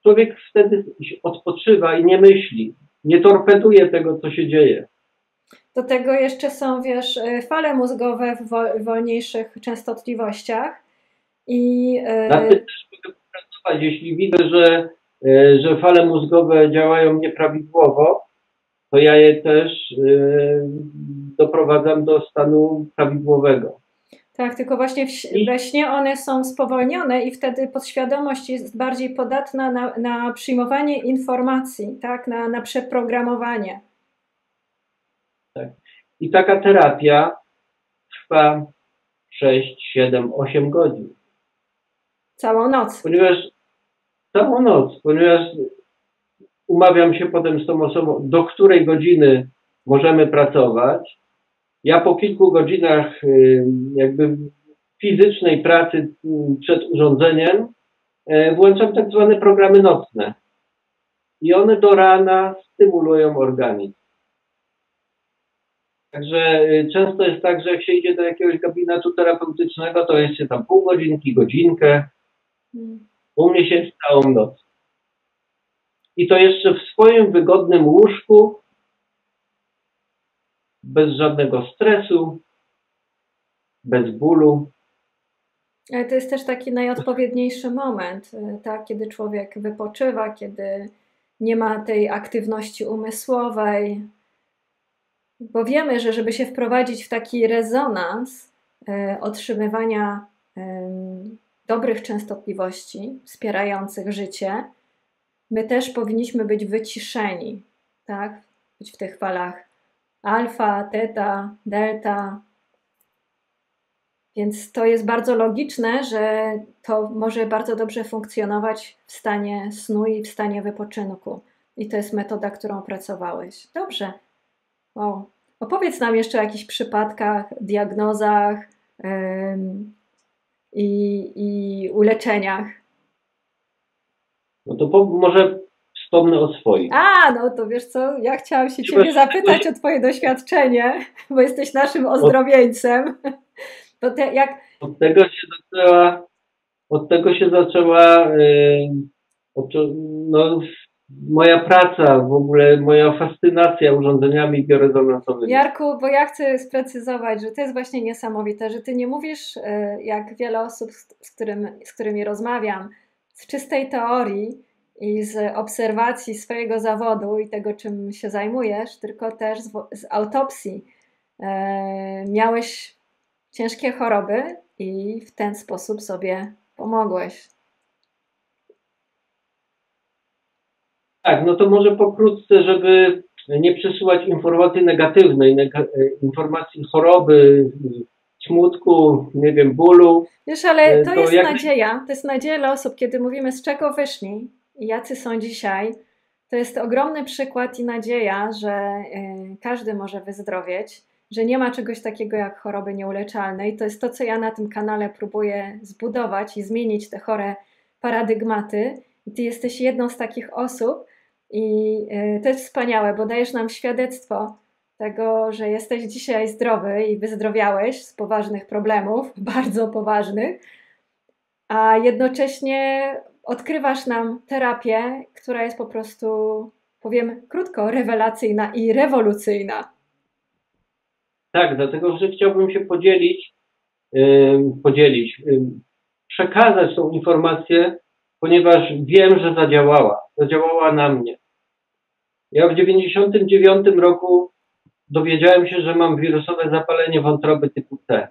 [SPEAKER 2] człowiek wtedy odpoczywa i nie myśli, nie torpeduje tego, co się dzieje.
[SPEAKER 1] Do tego jeszcze są, wiesz, e, fale mózgowe w wolniejszych częstotliwościach i...
[SPEAKER 2] E, Na tym też mogę pracować, jeśli widzę, że, e, że fale mózgowe działają nieprawidłowo, to ja je też doprowadzam do stanu prawidłowego.
[SPEAKER 1] Tak, tylko właśnie we śnie one są spowolnione i wtedy podświadomość jest bardziej podatna na, na przyjmowanie informacji, tak, na, na przeprogramowanie.
[SPEAKER 2] Tak. I taka terapia trwa 6, 7, 8 godzin.
[SPEAKER 1] Całą noc.
[SPEAKER 2] Ponieważ całą noc, ponieważ umawiam się potem z tą osobą, do której godziny możemy pracować ja po kilku godzinach y, jakby fizycznej pracy y, przed urządzeniem y, włączam tak zwane programy nocne. I one do rana stymulują organizm. Także często jest tak, że jak się idzie do jakiegoś gabinetu terapeutycznego, to jest się tam pół godzinki, godzinkę. Hmm. U mnie się całą noc. I to jeszcze w swoim wygodnym łóżku bez żadnego stresu, bez bólu.
[SPEAKER 1] Ale to jest też taki najodpowiedniejszy moment, y, tak? kiedy człowiek wypoczywa, kiedy nie ma tej aktywności umysłowej, bo wiemy, że żeby się wprowadzić w taki rezonans e, otrzymywania dobrych częstotliwości wspierających życie, my też powinniśmy być wyciszeni, tak? Być w tych falach alfa, teta, delta. Więc to jest bardzo logiczne, że to może bardzo dobrze funkcjonować w stanie snu i w stanie wypoczynku. I to jest metoda, którą pracowałeś. Dobrze. Wow. Opowiedz nam jeszcze o jakichś przypadkach, diagnozach yy, i, i uleczeniach.
[SPEAKER 2] No to po, może wspomnę o swoim.
[SPEAKER 1] A, no to wiesz co, ja chciałam się Ciebie zapytać o Twoje doświadczenie, bo jesteś naszym ozdrowieńcem.
[SPEAKER 2] To te, jak... Od tego się zaczęła, od tego się zaczęła yy, od, no, moja praca, w ogóle moja fascynacja urządzeniami biorezonansowymi.
[SPEAKER 1] Jarku, bo ja chcę sprecyzować, że to jest właśnie niesamowite, że ty nie mówisz, e, jak wiele osób, z, którym, z którymi rozmawiam, z czystej teorii i z obserwacji swojego zawodu i tego, czym się zajmujesz, tylko też z, z autopsji. E, miałeś ciężkie choroby i w ten sposób sobie pomogłeś.
[SPEAKER 2] Tak, no to może pokrótce, żeby nie przesyłać informacji negatywnej, neg informacji choroby, smutku, nie wiem, bólu.
[SPEAKER 1] Wiesz, ale to, to jest jak... nadzieja, to jest nadzieja dla osób, kiedy mówimy z czego wyszli i jacy są dzisiaj. To jest ogromny przykład i nadzieja, że y, każdy może wyzdrowieć, że nie ma czegoś takiego jak choroby nieuleczalne i to jest to, co ja na tym kanale próbuję zbudować i zmienić te chore paradygmaty. I ty jesteś jedną z takich osób, i y, to jest wspaniałe, bo dajesz nam świadectwo tego, że jesteś dzisiaj zdrowy i wyzdrowiałeś z poważnych problemów, bardzo poważnych, a jednocześnie odkrywasz nam terapię, która jest po prostu, powiem krótko, rewelacyjna i rewolucyjna.
[SPEAKER 2] Tak, dlatego że chciałbym się podzielić, yy, podzielić, yy, przekazać tą informację, ponieważ wiem, że zadziałała. Zadziałała na mnie. Ja w 99 roku dowiedziałem się, że mam wirusowe zapalenie wątroby typu C.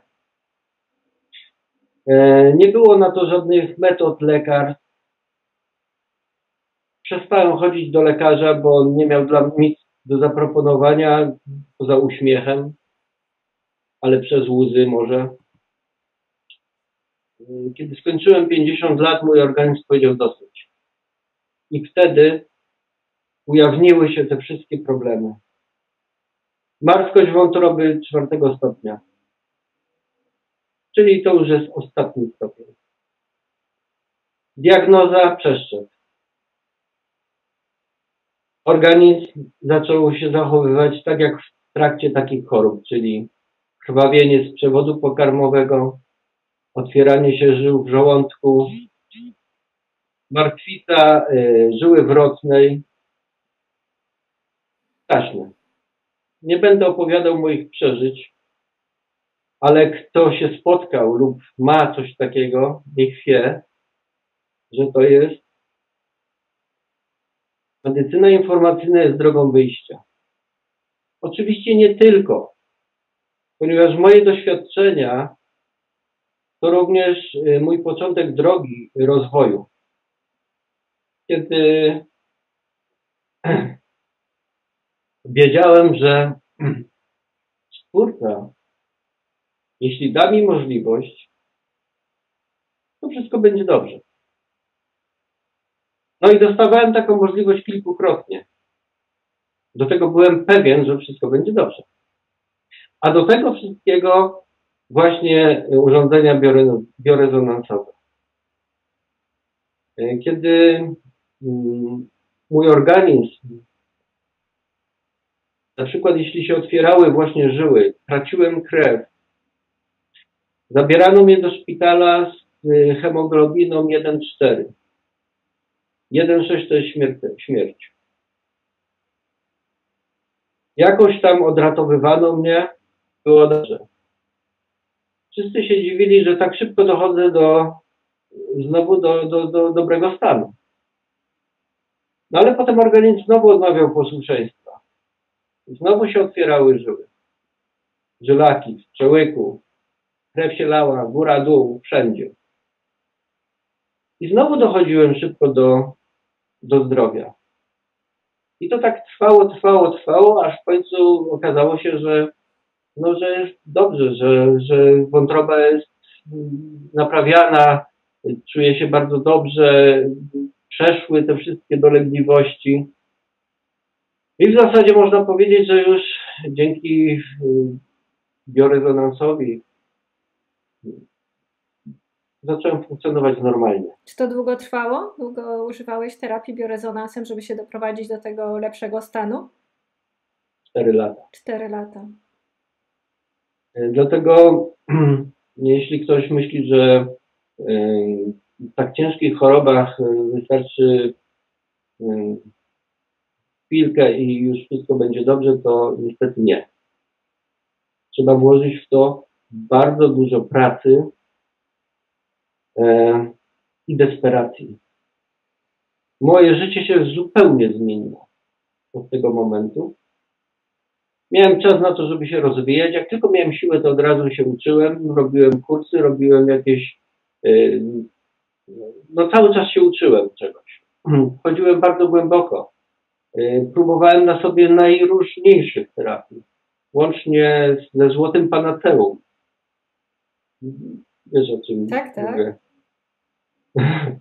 [SPEAKER 2] E, nie było na to żadnych metod lekarstw. Przestałem chodzić do lekarza, bo on nie miał dla mnie nic do zaproponowania poza uśmiechem, ale przez łzy może. E, kiedy skończyłem 50 lat, mój organizm powiedział dosyć. I wtedy ujawniły się te wszystkie problemy. Marskość wątroby czwartego stopnia. Czyli to już jest ostatni stopień. Diagnoza przeszczep. Organizm zaczął się zachowywać tak jak w trakcie takich chorób, czyli krwawienie z przewodu pokarmowego, otwieranie się żył w żołądku, martwica y, żyły wrotnej, straszne. Nie będę opowiadał moich przeżyć, ale kto się spotkał lub ma coś takiego, niech wie, że to jest medycyna informacyjna jest drogą wyjścia. Oczywiście nie tylko, ponieważ moje doświadczenia to również y, mój początek drogi rozwoju. Kiedy wiedziałem, że Stwórca, jeśli da mi możliwość, to wszystko będzie dobrze. No i dostawałem taką możliwość kilkukrotnie. Do tego byłem pewien, że wszystko będzie dobrze. A do tego wszystkiego właśnie urządzenia biorezonansowe. Kiedy mm, mój organizm na przykład jeśli się otwierały właśnie żyły, traciłem krew, zabierano mnie do szpitala z y, hemoglobiną 1,4. 1,6 to jest śmierć, śmierć. Jakoś tam odratowywano mnie, było dobrze. Wszyscy się dziwili, że tak szybko dochodzę do znowu do, do, do dobrego stanu. No ale potem organizm znowu odmawiał posłuszeństwa. Znowu się otwierały żyły. Żylaki, w przełyku, krew się lała, góra, dół, wszędzie. I znowu dochodziłem szybko do, do zdrowia. I to tak trwało, trwało, trwało, aż w końcu okazało się, że, no, że jest dobrze, że, że wątroba jest naprawiana, czuję się bardzo dobrze, przeszły te wszystkie dolegliwości. I w zasadzie można powiedzieć, że już dzięki y, biorezonansowi zacząłem funkcjonować normalnie.
[SPEAKER 1] Czy to długo trwało? Długo używałeś terapii biorezonansem, żeby się doprowadzić do tego lepszego stanu?
[SPEAKER 2] Cztery lata.
[SPEAKER 1] Cztery lata.
[SPEAKER 2] Y, dlatego, jeśli ktoś myśli, że y, w tak ciężkich chorobach wystarczy chwilkę i już wszystko będzie dobrze, to niestety nie. Trzeba włożyć w to bardzo dużo pracy e, i desperacji. Moje życie się zupełnie zmieniło od tego momentu. Miałem czas na to, żeby się rozwijać. Jak tylko miałem siłę, to od razu się uczyłem, robiłem kursy, robiłem jakieś. E, no, cały czas się uczyłem czegoś. Chodziłem bardzo głęboko. Y, próbowałem na sobie najróżniejszych terapii, łącznie ze złotym panaceum. Wiesz o czym
[SPEAKER 1] Tak, tak. Mówię.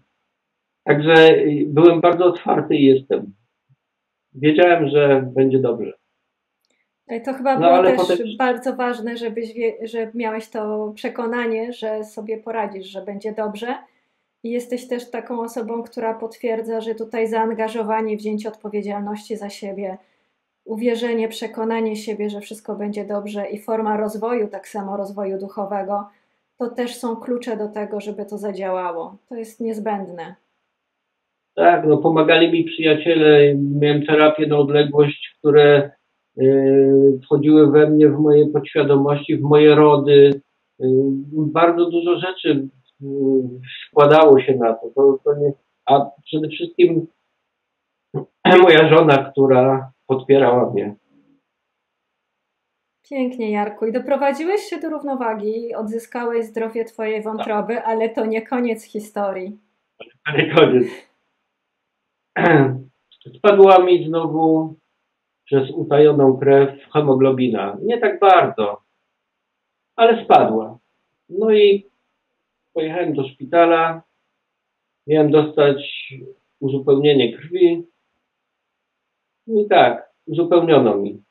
[SPEAKER 2] Także byłem bardzo otwarty i jestem. Wiedziałem, że będzie dobrze.
[SPEAKER 1] To chyba no, było też potem... bardzo ważne, żebyś wie, że miałeś to przekonanie, że sobie poradzisz, że będzie dobrze jesteś też taką osobą, która potwierdza, że tutaj zaangażowanie, wzięcie odpowiedzialności za siebie, uwierzenie, przekonanie siebie, że wszystko będzie dobrze i forma rozwoju, tak samo rozwoju duchowego, to też są klucze do tego, żeby to zadziałało. To jest niezbędne.
[SPEAKER 2] Tak, no pomagali mi przyjaciele, miałem terapię na odległość, które yy, wchodziły we mnie, w moje podświadomości, w moje rody. Yy, bardzo dużo rzeczy składało się na to. to, to nie, a przede wszystkim moja żona, która podpierała mnie.
[SPEAKER 1] Pięknie, Jarku. I doprowadziłeś się do równowagi, odzyskałeś zdrowie Twojej wątroby, tak. ale to nie koniec historii.
[SPEAKER 2] To nie koniec. Spadła mi znowu przez utajoną krew hemoglobina. Nie tak bardzo, ale spadła. No i Pojechałem do szpitala, miałem dostać uzupełnienie krwi. No i tak, uzupełniono mi.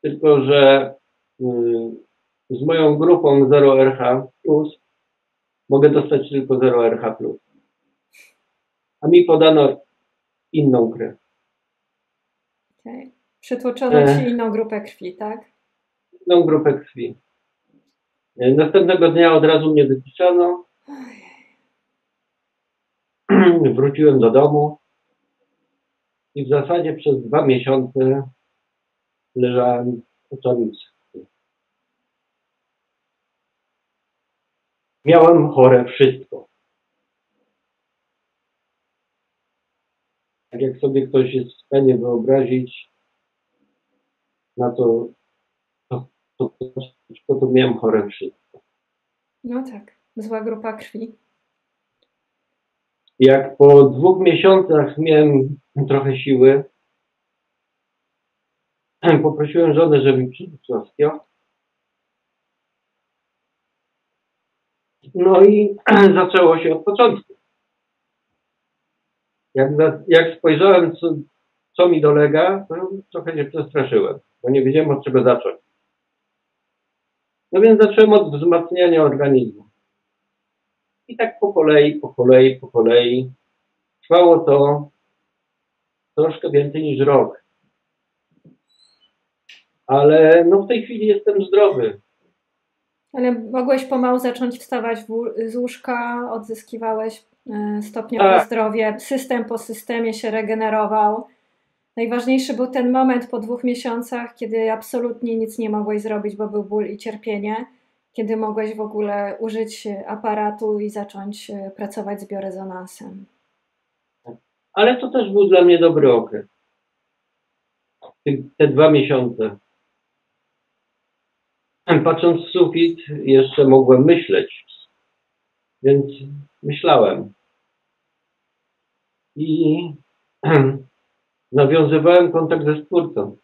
[SPEAKER 2] Tylko, że y, z moją grupą 0RH plus mogę dostać tylko 0RH plus. A mi podano inną krew.
[SPEAKER 1] Okay. Przytłoczono Ci e. inną grupę krwi, tak?
[SPEAKER 2] Inną grupę krwi. Następnego dnia od razu mnie wypisano. Wróciłem do domu i w zasadzie przez dwa miesiące leżałem w oczownicy. Miałem chore wszystko. Tak jak sobie ktoś jest w stanie wyobrazić, na to to, miałem chore wszystko.
[SPEAKER 1] No tak, zła grupa krwi.
[SPEAKER 2] Jak po dwóch miesiącach miałem trochę siły, poprosiłem żonę, żeby mi skio. No i zaczęło się od początku. Jak, jak spojrzałem, co, co mi dolega, to trochę się przestraszyłem, bo nie wiedziałem od czego zacząć. No więc zacząłem od wzmacniania organizmu. I tak po kolei, po kolei, po kolei. Trwało to troszkę więcej niż rok. Ale no w tej chwili jestem zdrowy.
[SPEAKER 1] Ale mogłeś pomału zacząć wstawać z łóżka, odzyskiwałeś e, stopniowo tak. zdrowie, system po systemie się regenerował. Najważniejszy był ten moment po dwóch miesiącach, kiedy absolutnie nic nie mogłeś zrobić, bo był ból i cierpienie, kiedy mogłeś w ogóle użyć aparatu i zacząć e, pracować z biorezonansem.
[SPEAKER 2] ale to też był dla mnie dobry okres. Te dwa miesiące. Patrząc w sufit, jeszcze mogłem myśleć, więc myślałem. I nawiązywałem kontakt ze Stwórcą.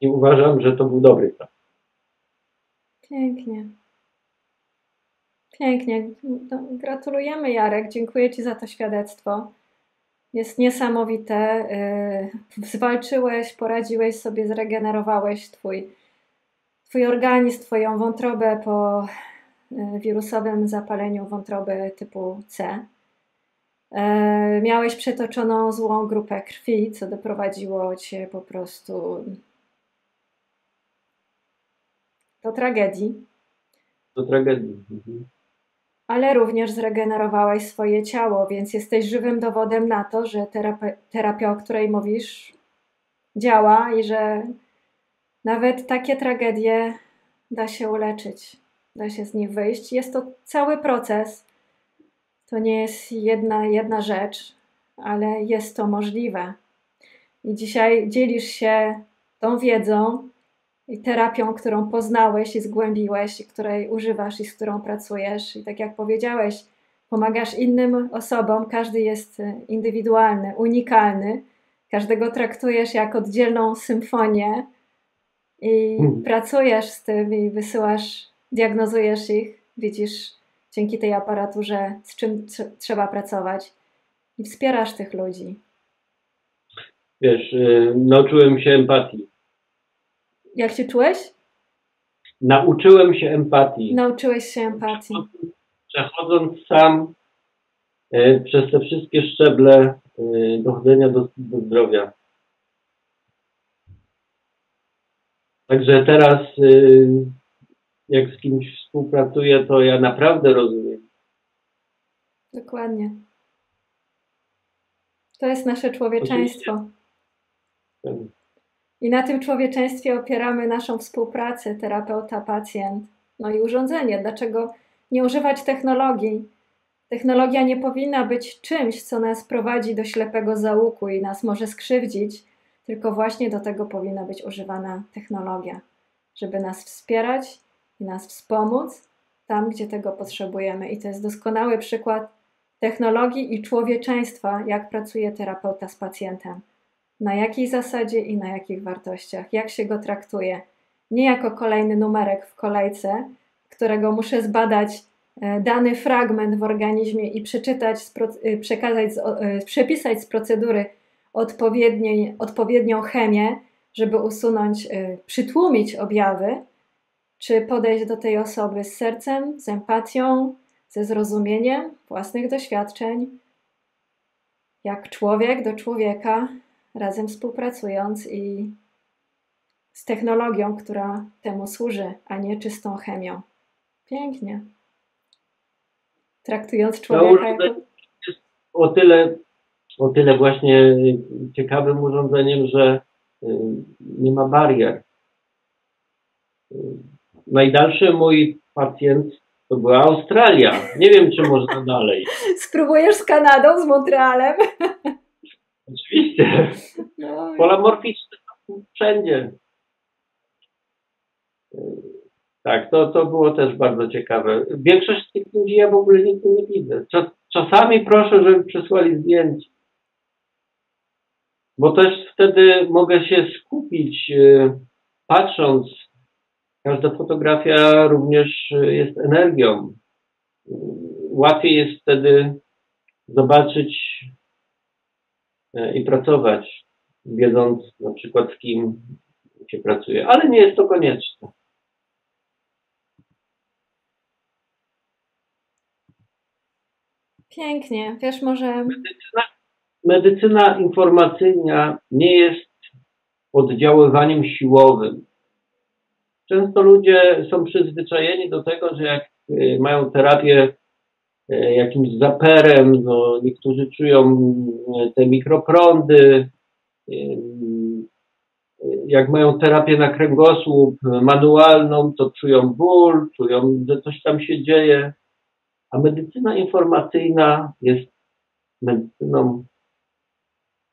[SPEAKER 2] I uważam, że to był dobry czas.
[SPEAKER 1] Pięknie. Pięknie. No, gratulujemy, Jarek. Dziękuję Ci za to świadectwo. Jest niesamowite. Y, zwalczyłeś, poradziłeś sobie, zregenerowałeś Twój, twój organizm, Twoją wątrobę po y, wirusowym zapaleniu wątroby typu C. Y, miałeś przetoczoną złą grupę krwi, co doprowadziło Cię po prostu do tragedii.
[SPEAKER 2] Do tragedii. Mhm.
[SPEAKER 1] Ale również zregenerowałeś swoje ciało, więc jesteś żywym dowodem na to, że terapia, terapia, o której mówisz, działa i że nawet takie tragedie da się uleczyć, da się z nich wyjść. Jest to cały proces. To nie jest jedna, jedna rzecz, ale jest to możliwe. I dzisiaj dzielisz się tą wiedzą i terapią, którą poznałeś i zgłębiłeś, i której używasz i z którą pracujesz. I tak jak powiedziałeś, pomagasz innym osobom, każdy jest indywidualny, unikalny, każdego traktujesz jak oddzielną symfonię i hmm. pracujesz z tym i wysyłasz, diagnozujesz ich, widzisz dzięki tej aparaturze, z czym trzeba pracować i wspierasz tych ludzi.
[SPEAKER 2] Wiesz, yy, nauczyłem się empatii
[SPEAKER 1] jak się czułeś?
[SPEAKER 2] Nauczyłem się empatii.
[SPEAKER 1] Nauczyłeś się empatii.
[SPEAKER 2] Przechodząc sam e, przez te wszystkie szczeble e, dochodzenia do, do zdrowia. Także teraz, e, jak z kimś współpracuję, to ja naprawdę rozumiem.
[SPEAKER 1] Dokładnie. To jest nasze człowieczeństwo. Oczywiście. I na tym człowieczeństwie opieramy naszą współpracę terapeuta-pacjent. No i urządzenie. Dlaczego nie używać technologii? Technologia nie powinna być czymś, co nas prowadzi do ślepego załuku i nas może skrzywdzić, tylko właśnie do tego powinna być używana technologia, żeby nas wspierać i nas wspomóc tam, gdzie tego potrzebujemy. I to jest doskonały przykład technologii i człowieczeństwa, jak pracuje terapeuta z pacjentem na jakiej zasadzie i na jakich wartościach, jak się go traktuje. Nie jako kolejny numerek w kolejce, którego muszę zbadać e, dany fragment w organizmie i przeczytać, e, przekazać, e, przepisać z procedury odpowiednią chemię, żeby usunąć, przytłumić objawy, czy podejść do tej osoby z sercem, z empatią, ze zrozumieniem własnych doświadczeń, jak człowiek do człowieka, razem współpracując i z technologią, która temu służy, a nie czystą chemią. Pięknie. Traktując człowieka jako...
[SPEAKER 2] jest o tyle, o tyle właśnie ciekawym urządzeniem, że y, nie ma barier. Najdalszy mój pacjent to była Australia. Nie wiem, czy można dalej.
[SPEAKER 1] Spróbujesz z Kanadą, z Montrealem?
[SPEAKER 2] Oczywiście. No. Polamorficzne wszędzie. Tak, to, to było też bardzo ciekawe. Większość tych ludzi ja w ogóle nigdy nie widzę. Czasami proszę, żeby przesłali zdjęcia. Bo też wtedy mogę się skupić, y, patrząc. Każda fotografia również jest energią. Łatwiej jest wtedy zobaczyć E, i pracować, wiedząc na przykład z kim się pracuje, ale nie jest to konieczne.
[SPEAKER 1] Pięknie. Wiesz, może.
[SPEAKER 2] Medycyna, medycyna informacyjna nie jest oddziaływaniem siłowym. Często ludzie są przyzwyczajeni do tego, że jak e, mają terapię E, jakimś zaperem, no, niektórzy czują e, te mikroprądy, jak mają terapię na kręgosłup manualną, to czują ból, czują, że coś tam się dzieje, A medycyna informacyjna jest medycyną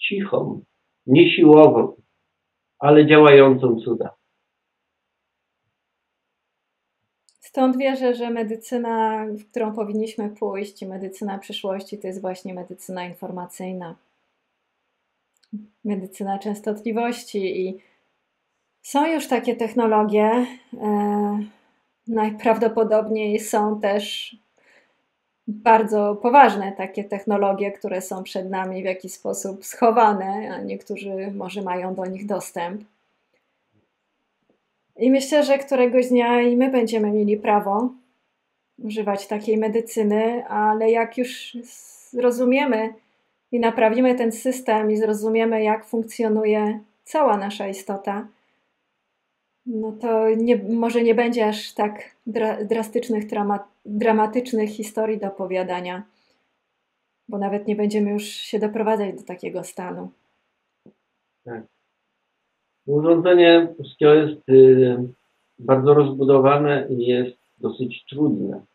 [SPEAKER 2] cichą, niesiłową, ale działającą cuda.
[SPEAKER 1] Stąd wierzę, że medycyna, w którą powinniśmy pójść, medycyna przyszłości, to jest właśnie medycyna informacyjna. Medycyna częstotliwości i są już takie technologie. E, najprawdopodobniej są też bardzo poważne takie technologie, które są przed nami w jakiś sposób schowane, a niektórzy może mają do nich dostęp. I myślę, że któregoś dnia i my będziemy mieli prawo używać takiej medycyny, ale jak już zrozumiemy i naprawimy ten system i zrozumiemy, jak funkcjonuje cała nasza istota, no to nie, może nie będzie aż tak dra, drastycznych, drama, dramatycznych historii do opowiadania, bo nawet nie będziemy już się doprowadzać do takiego stanu.
[SPEAKER 2] Tak. Urządzenie Puskiego jest y, bardzo rozbudowane i jest dosyć trudne.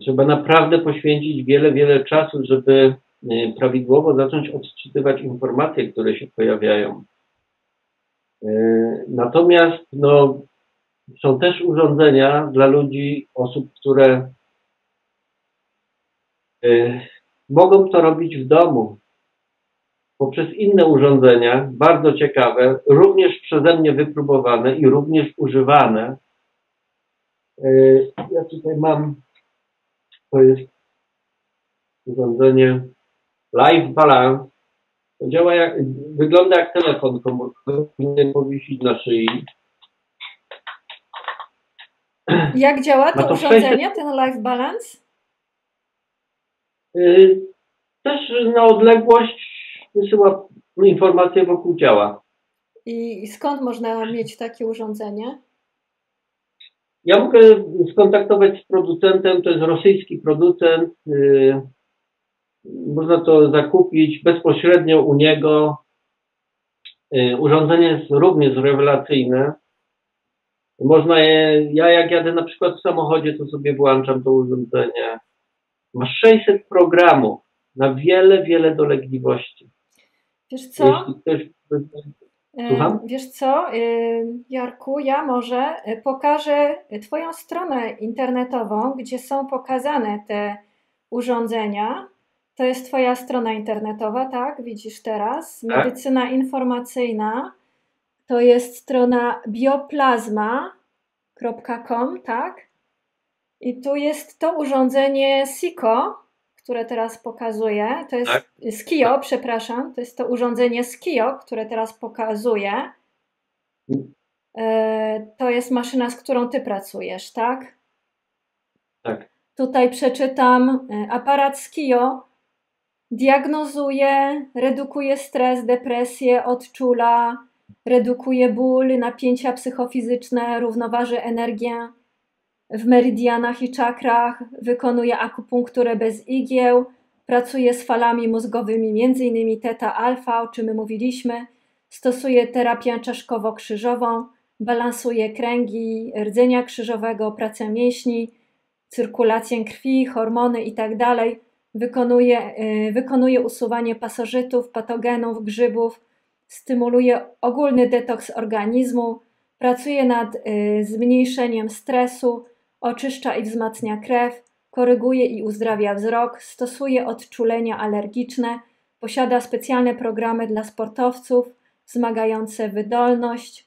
[SPEAKER 2] Trzeba naprawdę poświęcić wiele, wiele czasu, żeby y, prawidłowo zacząć odczytywać informacje, które się pojawiają. Y, natomiast no, są też urządzenia dla ludzi, osób, które mogą to robić w domu, poprzez inne urządzenia, bardzo ciekawe, również przeze mnie wypróbowane i również używane. E, ja tutaj mam, to jest urządzenie Live Balance. To działa jak, wygląda jak telefon komórkowy, powinien powiesić na szyi.
[SPEAKER 1] Jak działa to, to urządzenie, ten Live Balance?
[SPEAKER 2] E, też na odległość wysyła informacje wokół ciała.
[SPEAKER 1] I skąd można mieć takie urządzenie?
[SPEAKER 2] Ja mogę skontaktować z producentem, to jest rosyjski producent. Y, można to zakupić bezpośrednio u niego. Y, urządzenie jest również rewelacyjne. Można je, ja jak jadę na przykład w samochodzie, to sobie włączam to urządzenie. Ma 600 programów na wiele, wiele dolegliwości.
[SPEAKER 1] Wiesz co? Słucham? Wiesz co, Jarku, ja może pokażę Twoją stronę internetową, gdzie są pokazane te urządzenia. To jest Twoja strona internetowa, tak? Widzisz teraz? Tak. Medycyna informacyjna. To jest strona bioplazma.com, tak? I tu jest to urządzenie SICO, które teraz pokazuję. To jest tak? Skio, przepraszam. To jest to urządzenie Skio, które teraz pokazuję. E, to jest maszyna, z którą ty pracujesz, tak?
[SPEAKER 2] Tak.
[SPEAKER 1] Tutaj przeczytam. E, aparat Skio diagnozuje, redukuje stres, depresję, odczula, redukuje ból, napięcia psychofizyczne, równoważy energię w meridianach i czakrach, wykonuje akupunkturę bez igieł, pracuje z falami mózgowymi, m.in. teta-alfa, o czym my mówiliśmy, stosuje terapię czaszkowo-krzyżową, balansuje kręgi rdzenia krzyżowego, pracę mięśni, cyrkulację krwi, hormony itd. Tak wykonuje, y, wykonuje usuwanie pasożytów, patogenów, grzybów, stymuluje ogólny detoks organizmu, pracuje nad y, zmniejszeniem stresu, oczyszcza i wzmacnia krew, koryguje i uzdrawia wzrok, stosuje odczulenia alergiczne, posiada specjalne programy dla sportowców wzmagające wydolność,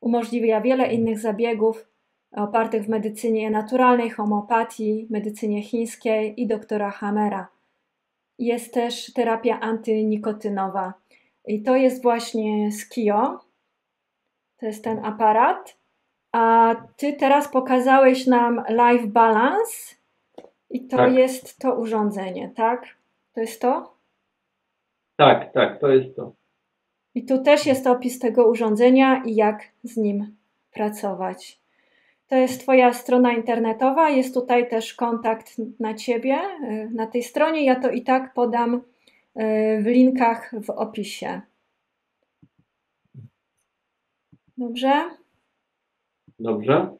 [SPEAKER 1] umożliwia wiele innych zabiegów opartych w medycynie naturalnej, homeopatii, medycynie chińskiej i doktora Hamera. Jest też terapia antynikotynowa. I to jest właśnie Skio. To jest ten aparat. A ty teraz pokazałeś nam Live Balance i to tak. jest to urządzenie, tak? To jest to?
[SPEAKER 2] Tak, tak, to jest to.
[SPEAKER 1] I tu też jest opis tego urządzenia i jak z nim pracować. To jest Twoja strona internetowa, jest tutaj też kontakt na Ciebie y, na tej stronie. Ja to i tak podam y, w linkach w opisie. Dobrze?
[SPEAKER 2] Dobrze.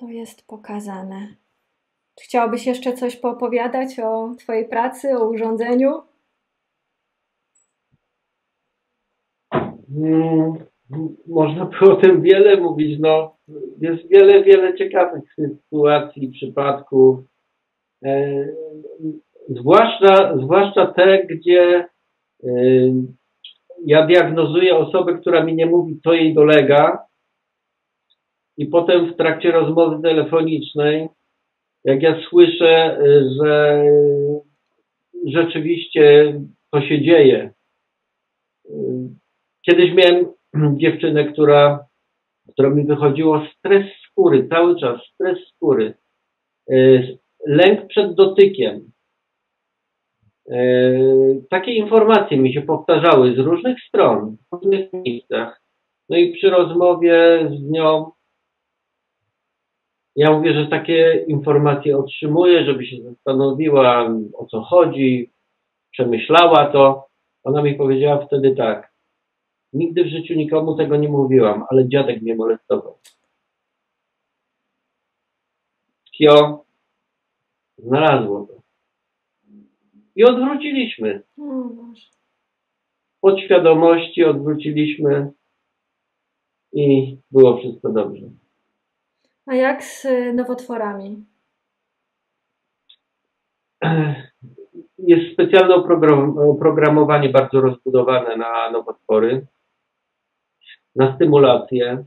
[SPEAKER 1] to jest pokazane. Czy chciałabyś jeszcze coś poopowiadać o Twojej pracy, o urządzeniu?
[SPEAKER 2] Hmm, można by o tym wiele mówić. No, jest wiele, wiele ciekawych sytuacji, przypadków. E, zwłaszcza, zwłaszcza te, gdzie e, ja diagnozuję osobę, która mi nie mówi, co jej dolega, i potem w trakcie rozmowy telefonicznej, jak ja słyszę, y, że rzeczywiście to się dzieje. Y, kiedyś miałem dziewczynę, która, która mi wychodziło stres skóry, cały czas stres skóry. Y, lęk przed dotykiem. Takie informacje mi się powtarzały z różnych stron, w różnych miejscach. No i przy rozmowie z nią ja mówię, że takie informacje otrzymuję, żeby się zastanowiła, o co chodzi, przemyślała to. Ona mi powiedziała wtedy tak. Nigdy w życiu nikomu tego nie mówiłam, ale dziadek mnie molestował. Kio znalazło to. I odwróciliśmy. Podświadomości odwróciliśmy i było wszystko dobrze.
[SPEAKER 1] A jak z y, nowotworami?
[SPEAKER 2] Jest specjalne oprogramowanie bardzo rozbudowane na nowotwory, na stymulację.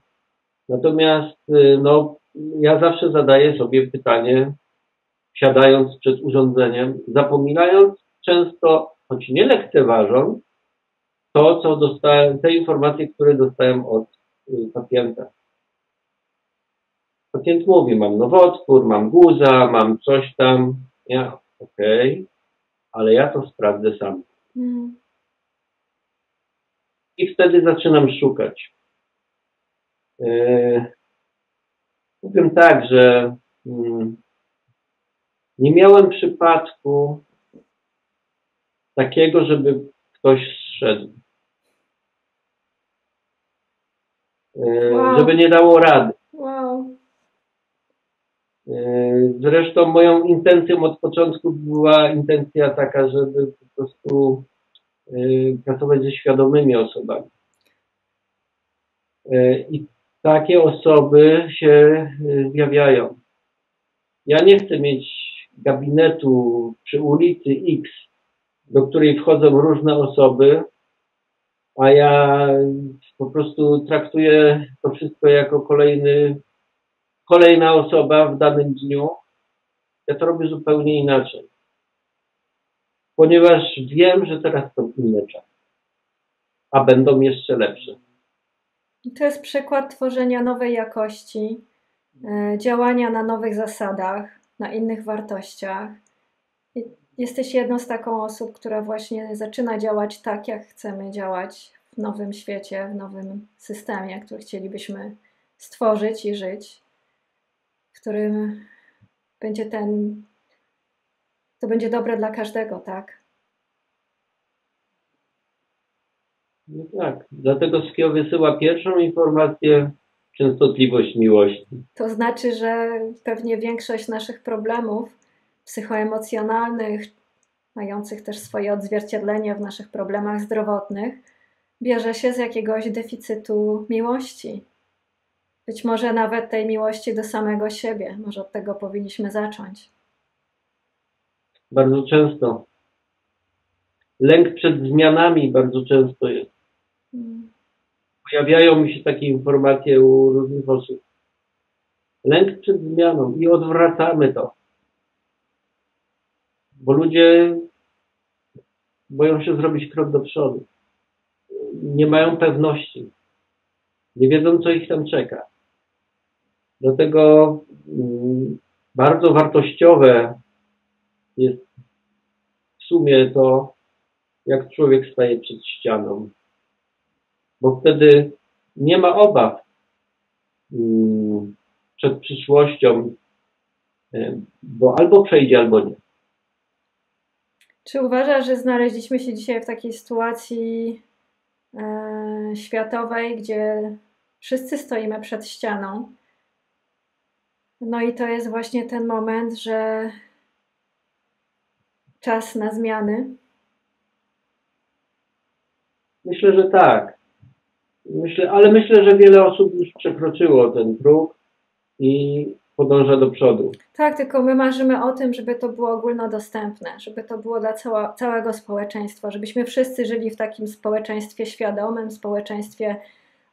[SPEAKER 2] Natomiast y, no, ja zawsze zadaję sobie pytanie, siadając przed urządzeniem, zapominając często, choć nie lekceważąc, to, co dostałem, te informacje, które dostałem od y, pacjenta. Pacjent mówi, mam nowotwór, mam guza, mam coś tam. Ja, okej, okay, ale ja to sprawdzę sam. Mm. I wtedy zaczynam szukać. Yy, powiem tak, że yy, nie miałem przypadku takiego, żeby ktoś zszedł. Yy, wow. Żeby nie dało rady. Wow. E, zresztą moją intencją od początku była intencja taka, żeby po prostu e, pracować ze świadomymi osobami. E, I takie osoby się zjawiają. Ja nie chcę mieć gabinetu przy ulicy X, do której wchodzą różne osoby, a ja po prostu traktuję to wszystko jako kolejny kolejna osoba w danym dniu, ja to robię zupełnie inaczej. Ponieważ wiem, że teraz są inne czasy, a będą jeszcze lepsze.
[SPEAKER 1] To jest przykład tworzenia nowej jakości, e, działania na nowych zasadach, na innych wartościach. Jesteś jedną z taką osób, która właśnie zaczyna działać tak, jak chcemy działać w nowym świecie, w nowym systemie, który chcielibyśmy stworzyć i żyć którym będzie ten, to będzie dobre dla każdego, tak?
[SPEAKER 2] No tak, dlatego Skio wysyła pierwszą informację częstotliwość miłości.
[SPEAKER 1] To znaczy, że pewnie większość naszych problemów psychoemocjonalnych, mających też swoje odzwierciedlenie w naszych problemach zdrowotnych, bierze się z jakiegoś deficytu miłości. Być może nawet tej miłości do samego siebie. Może od tego powinniśmy zacząć.
[SPEAKER 2] Bardzo często. Lęk przed zmianami bardzo często jest. Hmm. Pojawiają mi się takie informacje u różnych osób. Lęk przed zmianą i odwracamy to. Bo ludzie boją się zrobić krok do przodu. Nie mają pewności. Nie wiedzą, co ich tam czeka. Dlatego mm, bardzo wartościowe jest w sumie to, jak człowiek staje przed ścianą. Bo wtedy nie ma obaw mm, przed przyszłością, e, bo albo przejdzie, albo nie.
[SPEAKER 1] Czy uważasz, że znaleźliśmy się dzisiaj w takiej sytuacji e, światowej, gdzie wszyscy stoimy przed ścianą? No i to jest właśnie ten moment, że czas na zmiany.
[SPEAKER 2] Myślę, że tak. Myślę, ale myślę, że wiele osób już przekroczyło ten próg i podąża do przodu.
[SPEAKER 1] Tak, tylko my marzymy o tym, żeby to było ogólnodostępne, żeby to było dla cała, całego społeczeństwa, żebyśmy wszyscy żyli w takim społeczeństwie świadomym, społeczeństwie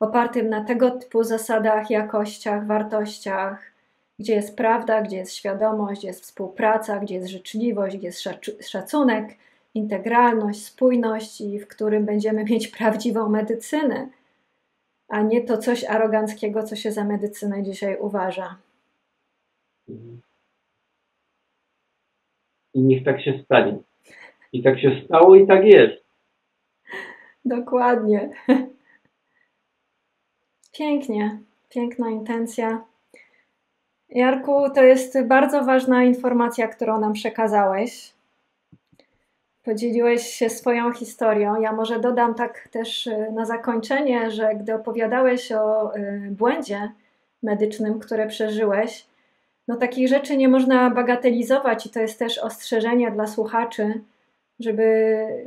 [SPEAKER 1] opartym na tego typu zasadach, jakościach, wartościach, gdzie jest prawda, gdzie jest świadomość, gdzie jest współpraca, gdzie jest życzliwość, gdzie jest szacunek, integralność, spójność i w którym będziemy mieć prawdziwą medycynę, a nie to coś aroganckiego, co się za medycynę dzisiaj uważa.
[SPEAKER 2] I niech tak się stanie. I tak się stało i tak jest.
[SPEAKER 1] Dokładnie. Pięknie, piękna intencja. Jarku, to jest bardzo ważna informacja, którą nam przekazałeś. Podzieliłeś się swoją historią. Ja może dodam tak też y, na zakończenie, że gdy opowiadałeś o y, błędzie medycznym, które przeżyłeś, no takich rzeczy nie można bagatelizować i to jest też ostrzeżenie dla słuchaczy, żeby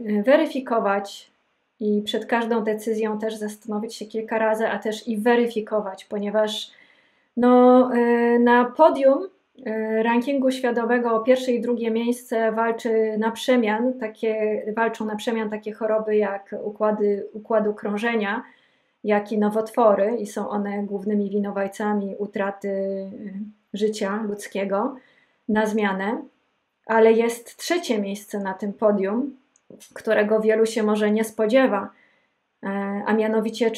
[SPEAKER 1] y, weryfikować i przed każdą decyzją też zastanowić się kilka razy, a też i weryfikować, ponieważ no, y, na podium y, rankingu światowego o pierwsze i drugie miejsce walczy na przemian, takie, walczą na przemian takie choroby jak układy, układu krążenia, jak i nowotwory i są one głównymi winowajcami utraty y, życia ludzkiego na zmianę, ale jest trzecie miejsce na tym podium, którego wielu się może nie spodziewa. E, a mianowicie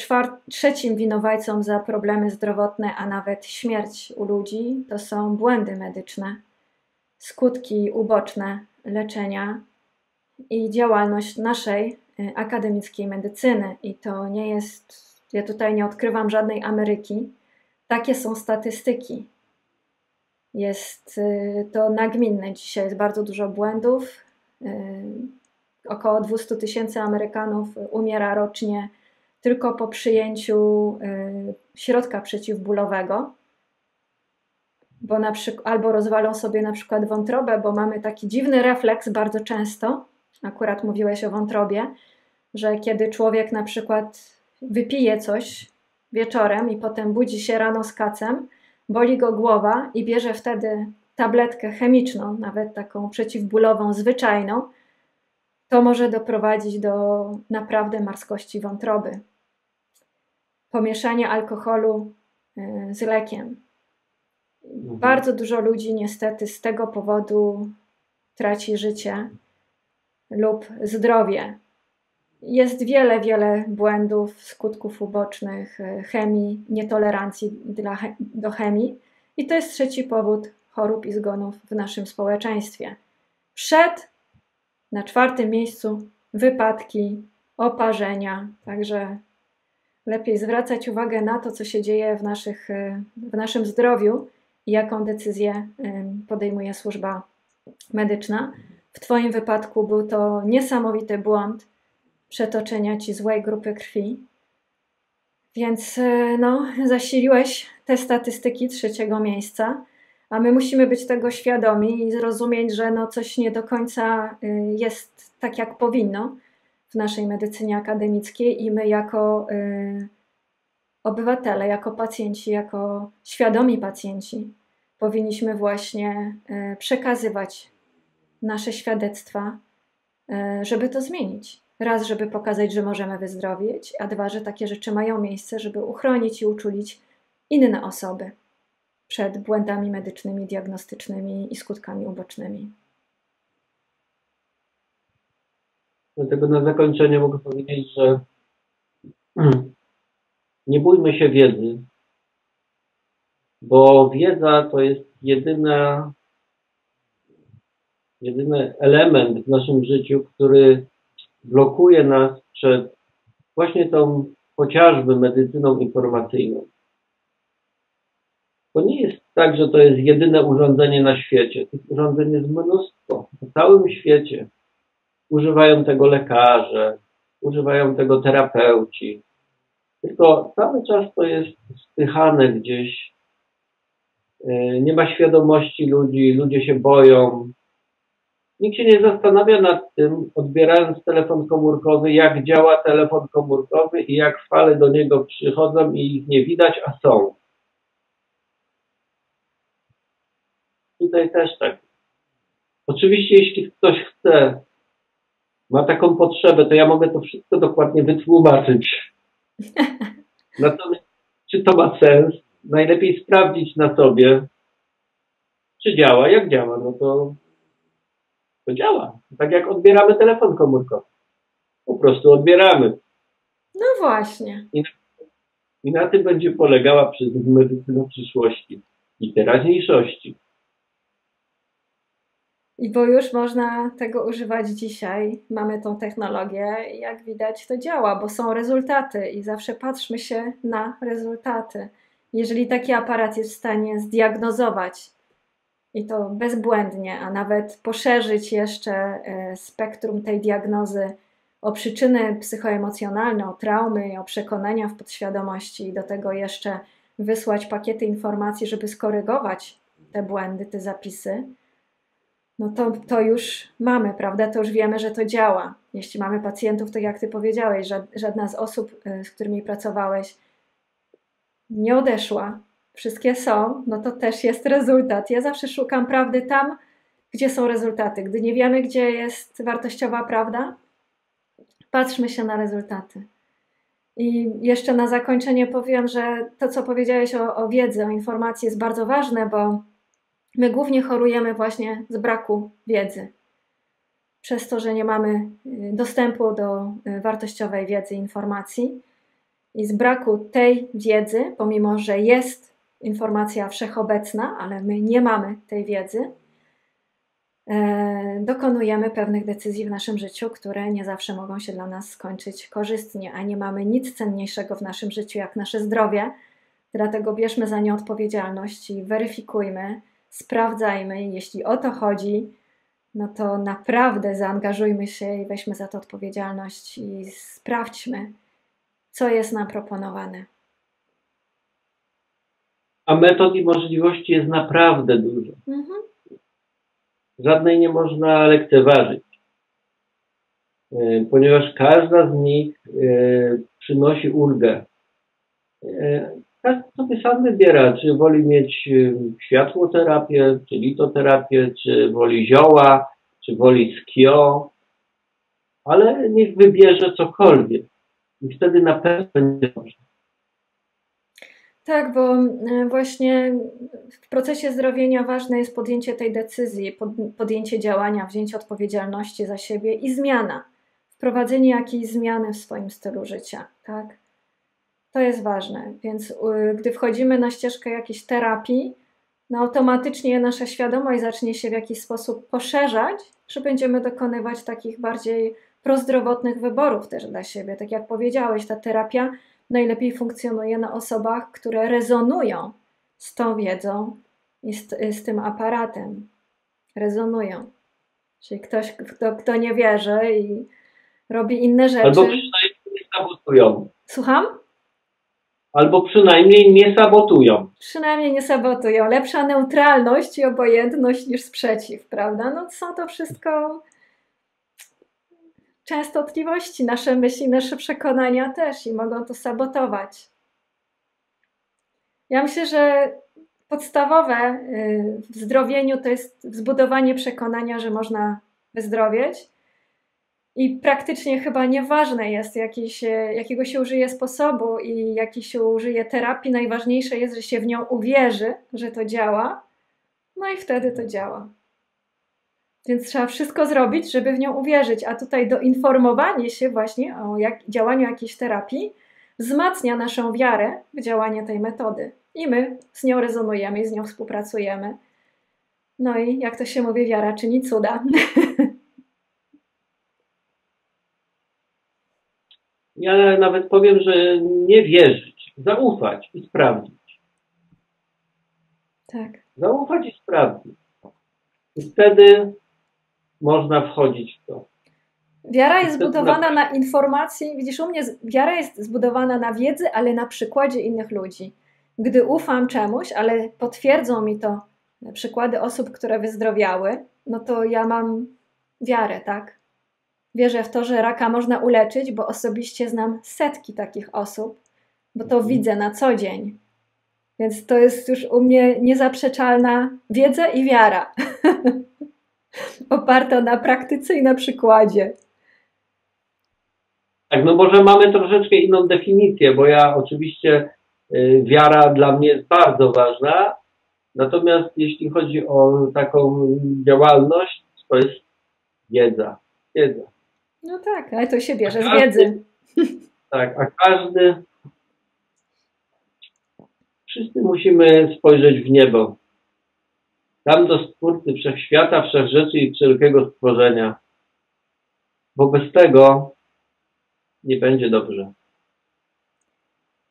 [SPEAKER 1] trzecim winowajcą za problemy zdrowotne, a nawet śmierć u ludzi, to są błędy medyczne, skutki uboczne leczenia i działalność naszej e, akademickiej medycyny. I to nie jest, ja tutaj nie odkrywam żadnej Ameryki. Takie są statystyki. Jest e, to nagminne. Dzisiaj jest bardzo dużo błędów około 200 tysięcy Amerykanów umiera rocznie tylko po przyjęciu y, środka przeciwbólowego, bo na przykład, albo rozwalą sobie na przykład wątrobę, bo mamy taki dziwny refleks bardzo często, akurat mówiłeś o wątrobie, że kiedy człowiek na przykład wypije coś wieczorem i potem budzi się rano z kacem, boli go głowa i bierze wtedy tabletkę chemiczną, nawet taką przeciwbólową, zwyczajną, to może doprowadzić do naprawdę marskości wątroby. Pomieszanie alkoholu e, z lekiem. Mhm. Bardzo dużo ludzi niestety z tego powodu traci życie lub zdrowie. Jest wiele, wiele błędów, skutków ubocznych, e, chemii, nietolerancji dla, do chemii, i to jest trzeci powód chorób i zgonów w naszym społeczeństwie. Przed na czwartym miejscu wypadki, oparzenia, także lepiej zwracać uwagę na to, co się dzieje w, naszych, w naszym zdrowiu i jaką decyzję podejmuje służba medyczna. W Twoim wypadku był to niesamowity błąd przetoczenia Ci złej grupy krwi. Więc e, no, zasiliłeś te statystyki trzeciego miejsca a my musimy być tego świadomi i zrozumieć, że no coś nie do końca y, jest tak, jak powinno w naszej medycynie akademickiej i my jako y, obywatele, jako pacjenci, jako świadomi pacjenci powinniśmy właśnie y, przekazywać nasze świadectwa, żeby to zmienić. Raz, żeby pokazać, że możemy wyzdrowieć, a dwa, że takie rzeczy mają miejsce, żeby uchronić i uczulić inne osoby przed błędami medycznymi, diagnostycznymi i skutkami ubocznymi.
[SPEAKER 2] Dlatego na zakończenie mogę powiedzieć, że nie bójmy się wiedzy, bo wiedza to jest jedyna, jedyny element w naszym życiu, który blokuje nas przed właśnie tą chociażby medycyną informacyjną. To nie jest tak, że to jest jedyne urządzenie na świecie. Tych urządzeń jest mnóstwo. W całym świecie używają tego lekarze, używają tego terapeuci. Tylko cały czas to jest spychane gdzieś e, nie ma świadomości ludzi, ludzie się boją. Nikt się nie zastanawia nad tym, odbierając telefon komórkowy, jak działa telefon komórkowy i jak fale do niego przychodzą i ich nie widać, a są. Tutaj też tak. Oczywiście, jeśli ktoś chce, ma taką potrzebę, to ja mogę to wszystko dokładnie wytłumaczyć. Natomiast czy to ma sens? Najlepiej sprawdzić na sobie, czy działa. Jak działa? No to, to działa. Tak jak odbieramy telefon komórkowy. Po prostu odbieramy.
[SPEAKER 1] No właśnie.
[SPEAKER 2] I, i na tym będzie polegała medycyna przyszłości i teraźniejszości.
[SPEAKER 1] I bo już można tego używać dzisiaj, mamy tą technologię i jak widać to działa, bo są rezultaty i zawsze patrzmy się na rezultaty. Jeżeli taki aparat jest w stanie zdiagnozować i to bezbłędnie, a nawet poszerzyć jeszcze e, spektrum tej diagnozy o przyczyny psychoemocjonalne, o traumy, o przekonania w podświadomości i do tego jeszcze wysłać pakiety informacji, żeby skorygować te błędy, te zapisy, no to, to już mamy, prawda? To już wiemy, że to działa. Jeśli mamy pacjentów, to jak ty powiedziałeś, żadna z osób, y, z którymi pracowałeś, nie odeszła, wszystkie są, no to też jest rezultat. Ja zawsze szukam prawdy tam, gdzie są rezultaty. Gdy nie wiemy, gdzie jest wartościowa prawda, patrzmy się na rezultaty. I jeszcze na zakończenie powiem, że to, co powiedziałeś o, o wiedzy, o informacji, jest bardzo ważne, bo My głównie chorujemy właśnie z braku wiedzy. Przez to, że nie mamy y, dostępu do y, wartościowej wiedzy, informacji i z braku tej wiedzy, pomimo że jest informacja wszechobecna, ale my nie mamy tej wiedzy, e, dokonujemy pewnych decyzji w naszym życiu, które nie zawsze mogą się dla nas skończyć korzystnie, a nie mamy nic cenniejszego w naszym życiu jak nasze zdrowie. Dlatego bierzmy za nie odpowiedzialność i weryfikujmy, sprawdzajmy. Jeśli o to chodzi, no to naprawdę zaangażujmy się i weźmy za to odpowiedzialność i sprawdźmy, co jest nam proponowane.
[SPEAKER 2] A metod i możliwości jest naprawdę dużo. Mhm. Żadnej nie można lekceważyć, e, ponieważ każda z nich e, przynosi ulgę. Każdy sobie sam wybiera, czy woli mieć y, światłoterapię, czy litoterapię, czy woli zioła, czy woli skio, ale niech wybierze cokolwiek i wtedy na pewno będzie dobrze.
[SPEAKER 1] Tak, bo e, właśnie w procesie zdrowienia ważne jest podjęcie tej decyzji, podjęcie działania, wzięcie odpowiedzialności za siebie i zmiana, wprowadzenie jakiejś zmiany w swoim stylu życia, tak? To jest ważne. Więc y, gdy wchodzimy na ścieżkę jakiejś terapii, no automatycznie nasza świadomość zacznie się w jakiś sposób poszerzać, że będziemy dokonywać takich bardziej prozdrowotnych wyborów też dla siebie. Tak jak powiedziałeś, ta terapia najlepiej funkcjonuje na osobach, które rezonują z tą wiedzą i z, z tym aparatem. Rezonują. Czyli ktoś, kto, kto nie wierzy i robi inne rzeczy.
[SPEAKER 2] Albo przynajmniej nie sabotują.
[SPEAKER 1] Słucham?
[SPEAKER 2] Albo przynajmniej nie sabotują.
[SPEAKER 1] Przynajmniej nie sabotują. Lepsza neutralność i obojętność niż sprzeciw, prawda? No są to wszystko częstotliwości, nasze myśli, nasze przekonania też i mogą to sabotować. Ja myślę, że podstawowe y, w zdrowieniu to jest zbudowanie przekonania, że można wyzdrowieć i praktycznie chyba nieważne jest, jakiego się użyje sposobu i jaki się użyje terapii. Najważniejsze jest, że się w nią uwierzy, że to działa, no i wtedy to działa. Więc trzeba wszystko zrobić, żeby w nią uwierzyć. A tutaj doinformowanie się właśnie o jak, działaniu jakiejś terapii wzmacnia naszą wiarę w działanie tej metody. I my z nią rezonujemy z nią współpracujemy. No i jak to się mówi, wiara czyni cuda.
[SPEAKER 2] Ja nawet powiem, że nie wierzyć, zaufać i sprawdzić.
[SPEAKER 1] Tak.
[SPEAKER 2] Zaufać i sprawdzić. I wtedy można wchodzić w to.
[SPEAKER 1] Wiara jest zbudowana na... na informacji. Widzisz, u mnie wiara jest zbudowana na wiedzy, ale na przykładzie innych ludzi. gdy ufam czemuś, ale potwierdzą mi to przykłady osób, które wyzdrowiały, no to ja mam wiarę, tak? Wierzę w to, że raka można uleczyć, bo osobiście znam setki takich osób, bo to mhm. widzę na co dzień. Więc to jest już u mnie niezaprzeczalna wiedza i wiara. Oparta na praktyce i na przykładzie.
[SPEAKER 2] Tak, no może mamy troszeczkę inną definicję, bo ja oczywiście y, wiara dla mnie jest bardzo ważna, natomiast jeśli chodzi o taką działalność, to jest wiedza. Wiedza.
[SPEAKER 1] No tak, ale to się bierze z wiedzy.
[SPEAKER 2] Tak, a każdy, wszyscy musimy spojrzeć w niebo. Tam do Stwórcy Wszechświata, Wszechrzeczy i wszelkiego stworzenia. Wobec tego nie będzie dobrze.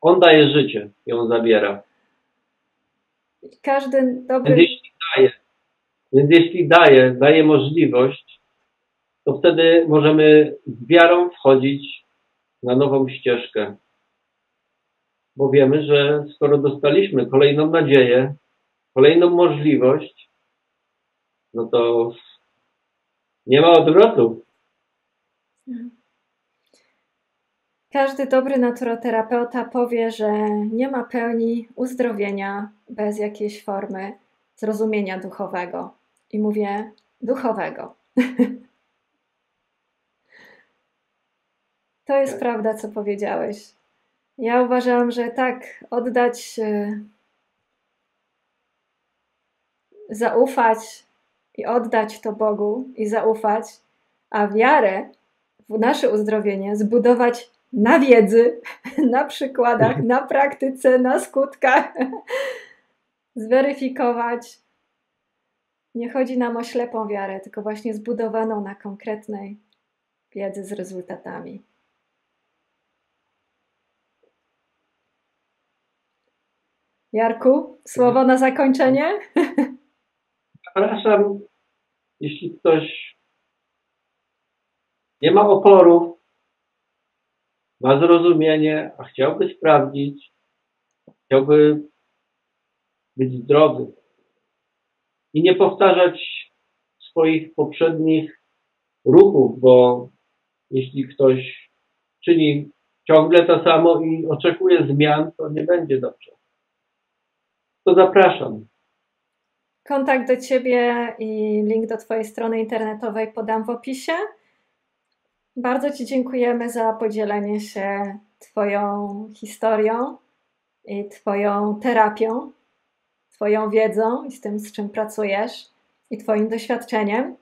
[SPEAKER 2] On daje życie, ją zabiera.
[SPEAKER 1] Każdy dobry...
[SPEAKER 2] Więc jeśli daje, więc jeśli daje, daje możliwość, to wtedy możemy z wiarą wchodzić na nową ścieżkę. Bo wiemy, że skoro dostaliśmy kolejną nadzieję, kolejną możliwość, no to nie ma odwrotu.
[SPEAKER 1] Każdy dobry naturoterapeuta powie, że nie ma pełni uzdrowienia bez jakiejś formy zrozumienia duchowego. I mówię duchowego. to jest prawda, co powiedziałeś. Ja uważam, że tak, oddać, e, zaufać i oddać to Bogu i zaufać, a wiarę w nasze uzdrowienie zbudować na wiedzy, na przykładach, na praktyce, na skutkach, zweryfikować. Nie chodzi nam o ślepą wiarę, tylko właśnie zbudowaną na konkretnej wiedzy z rezultatami. Jarku, słowo na zakończenie?
[SPEAKER 2] Zapraszam, jeśli ktoś nie ma oporów, ma zrozumienie, a chciałby sprawdzić, chciałby być zdrowy i nie powtarzać swoich poprzednich ruchów, bo jeśli ktoś czyni ciągle to samo i oczekuje zmian, to nie będzie dobrze. To zapraszam.
[SPEAKER 1] Kontakt do Ciebie i link do Twojej strony internetowej podam w opisie. Bardzo Ci dziękujemy za podzielenie się Twoją historią i Twoją terapią, Twoją wiedzą i z tym, z czym pracujesz i Twoim doświadczeniem.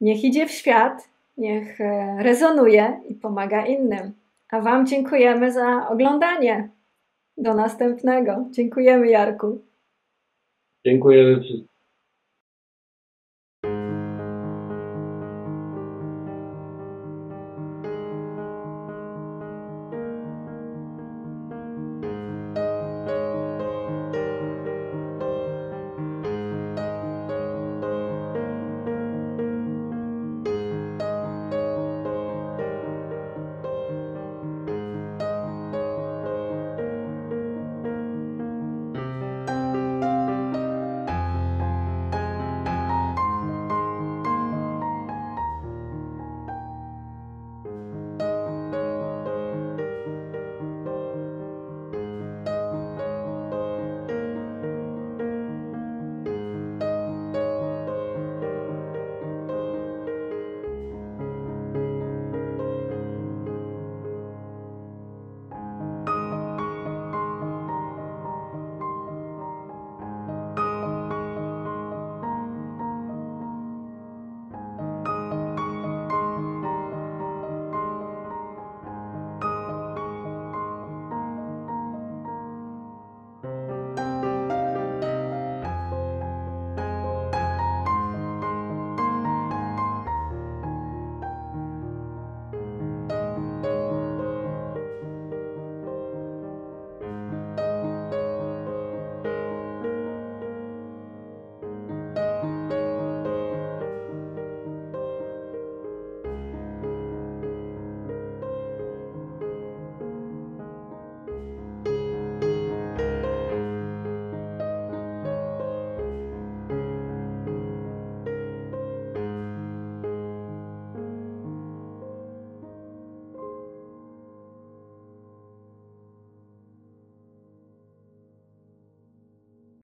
[SPEAKER 1] Niech idzie w świat, niech e, rezonuje i pomaga innym. A Wam dziękujemy za oglądanie. Do następnego. Dziękujemy, Jarku.
[SPEAKER 2] Dziękujemy wszystkim.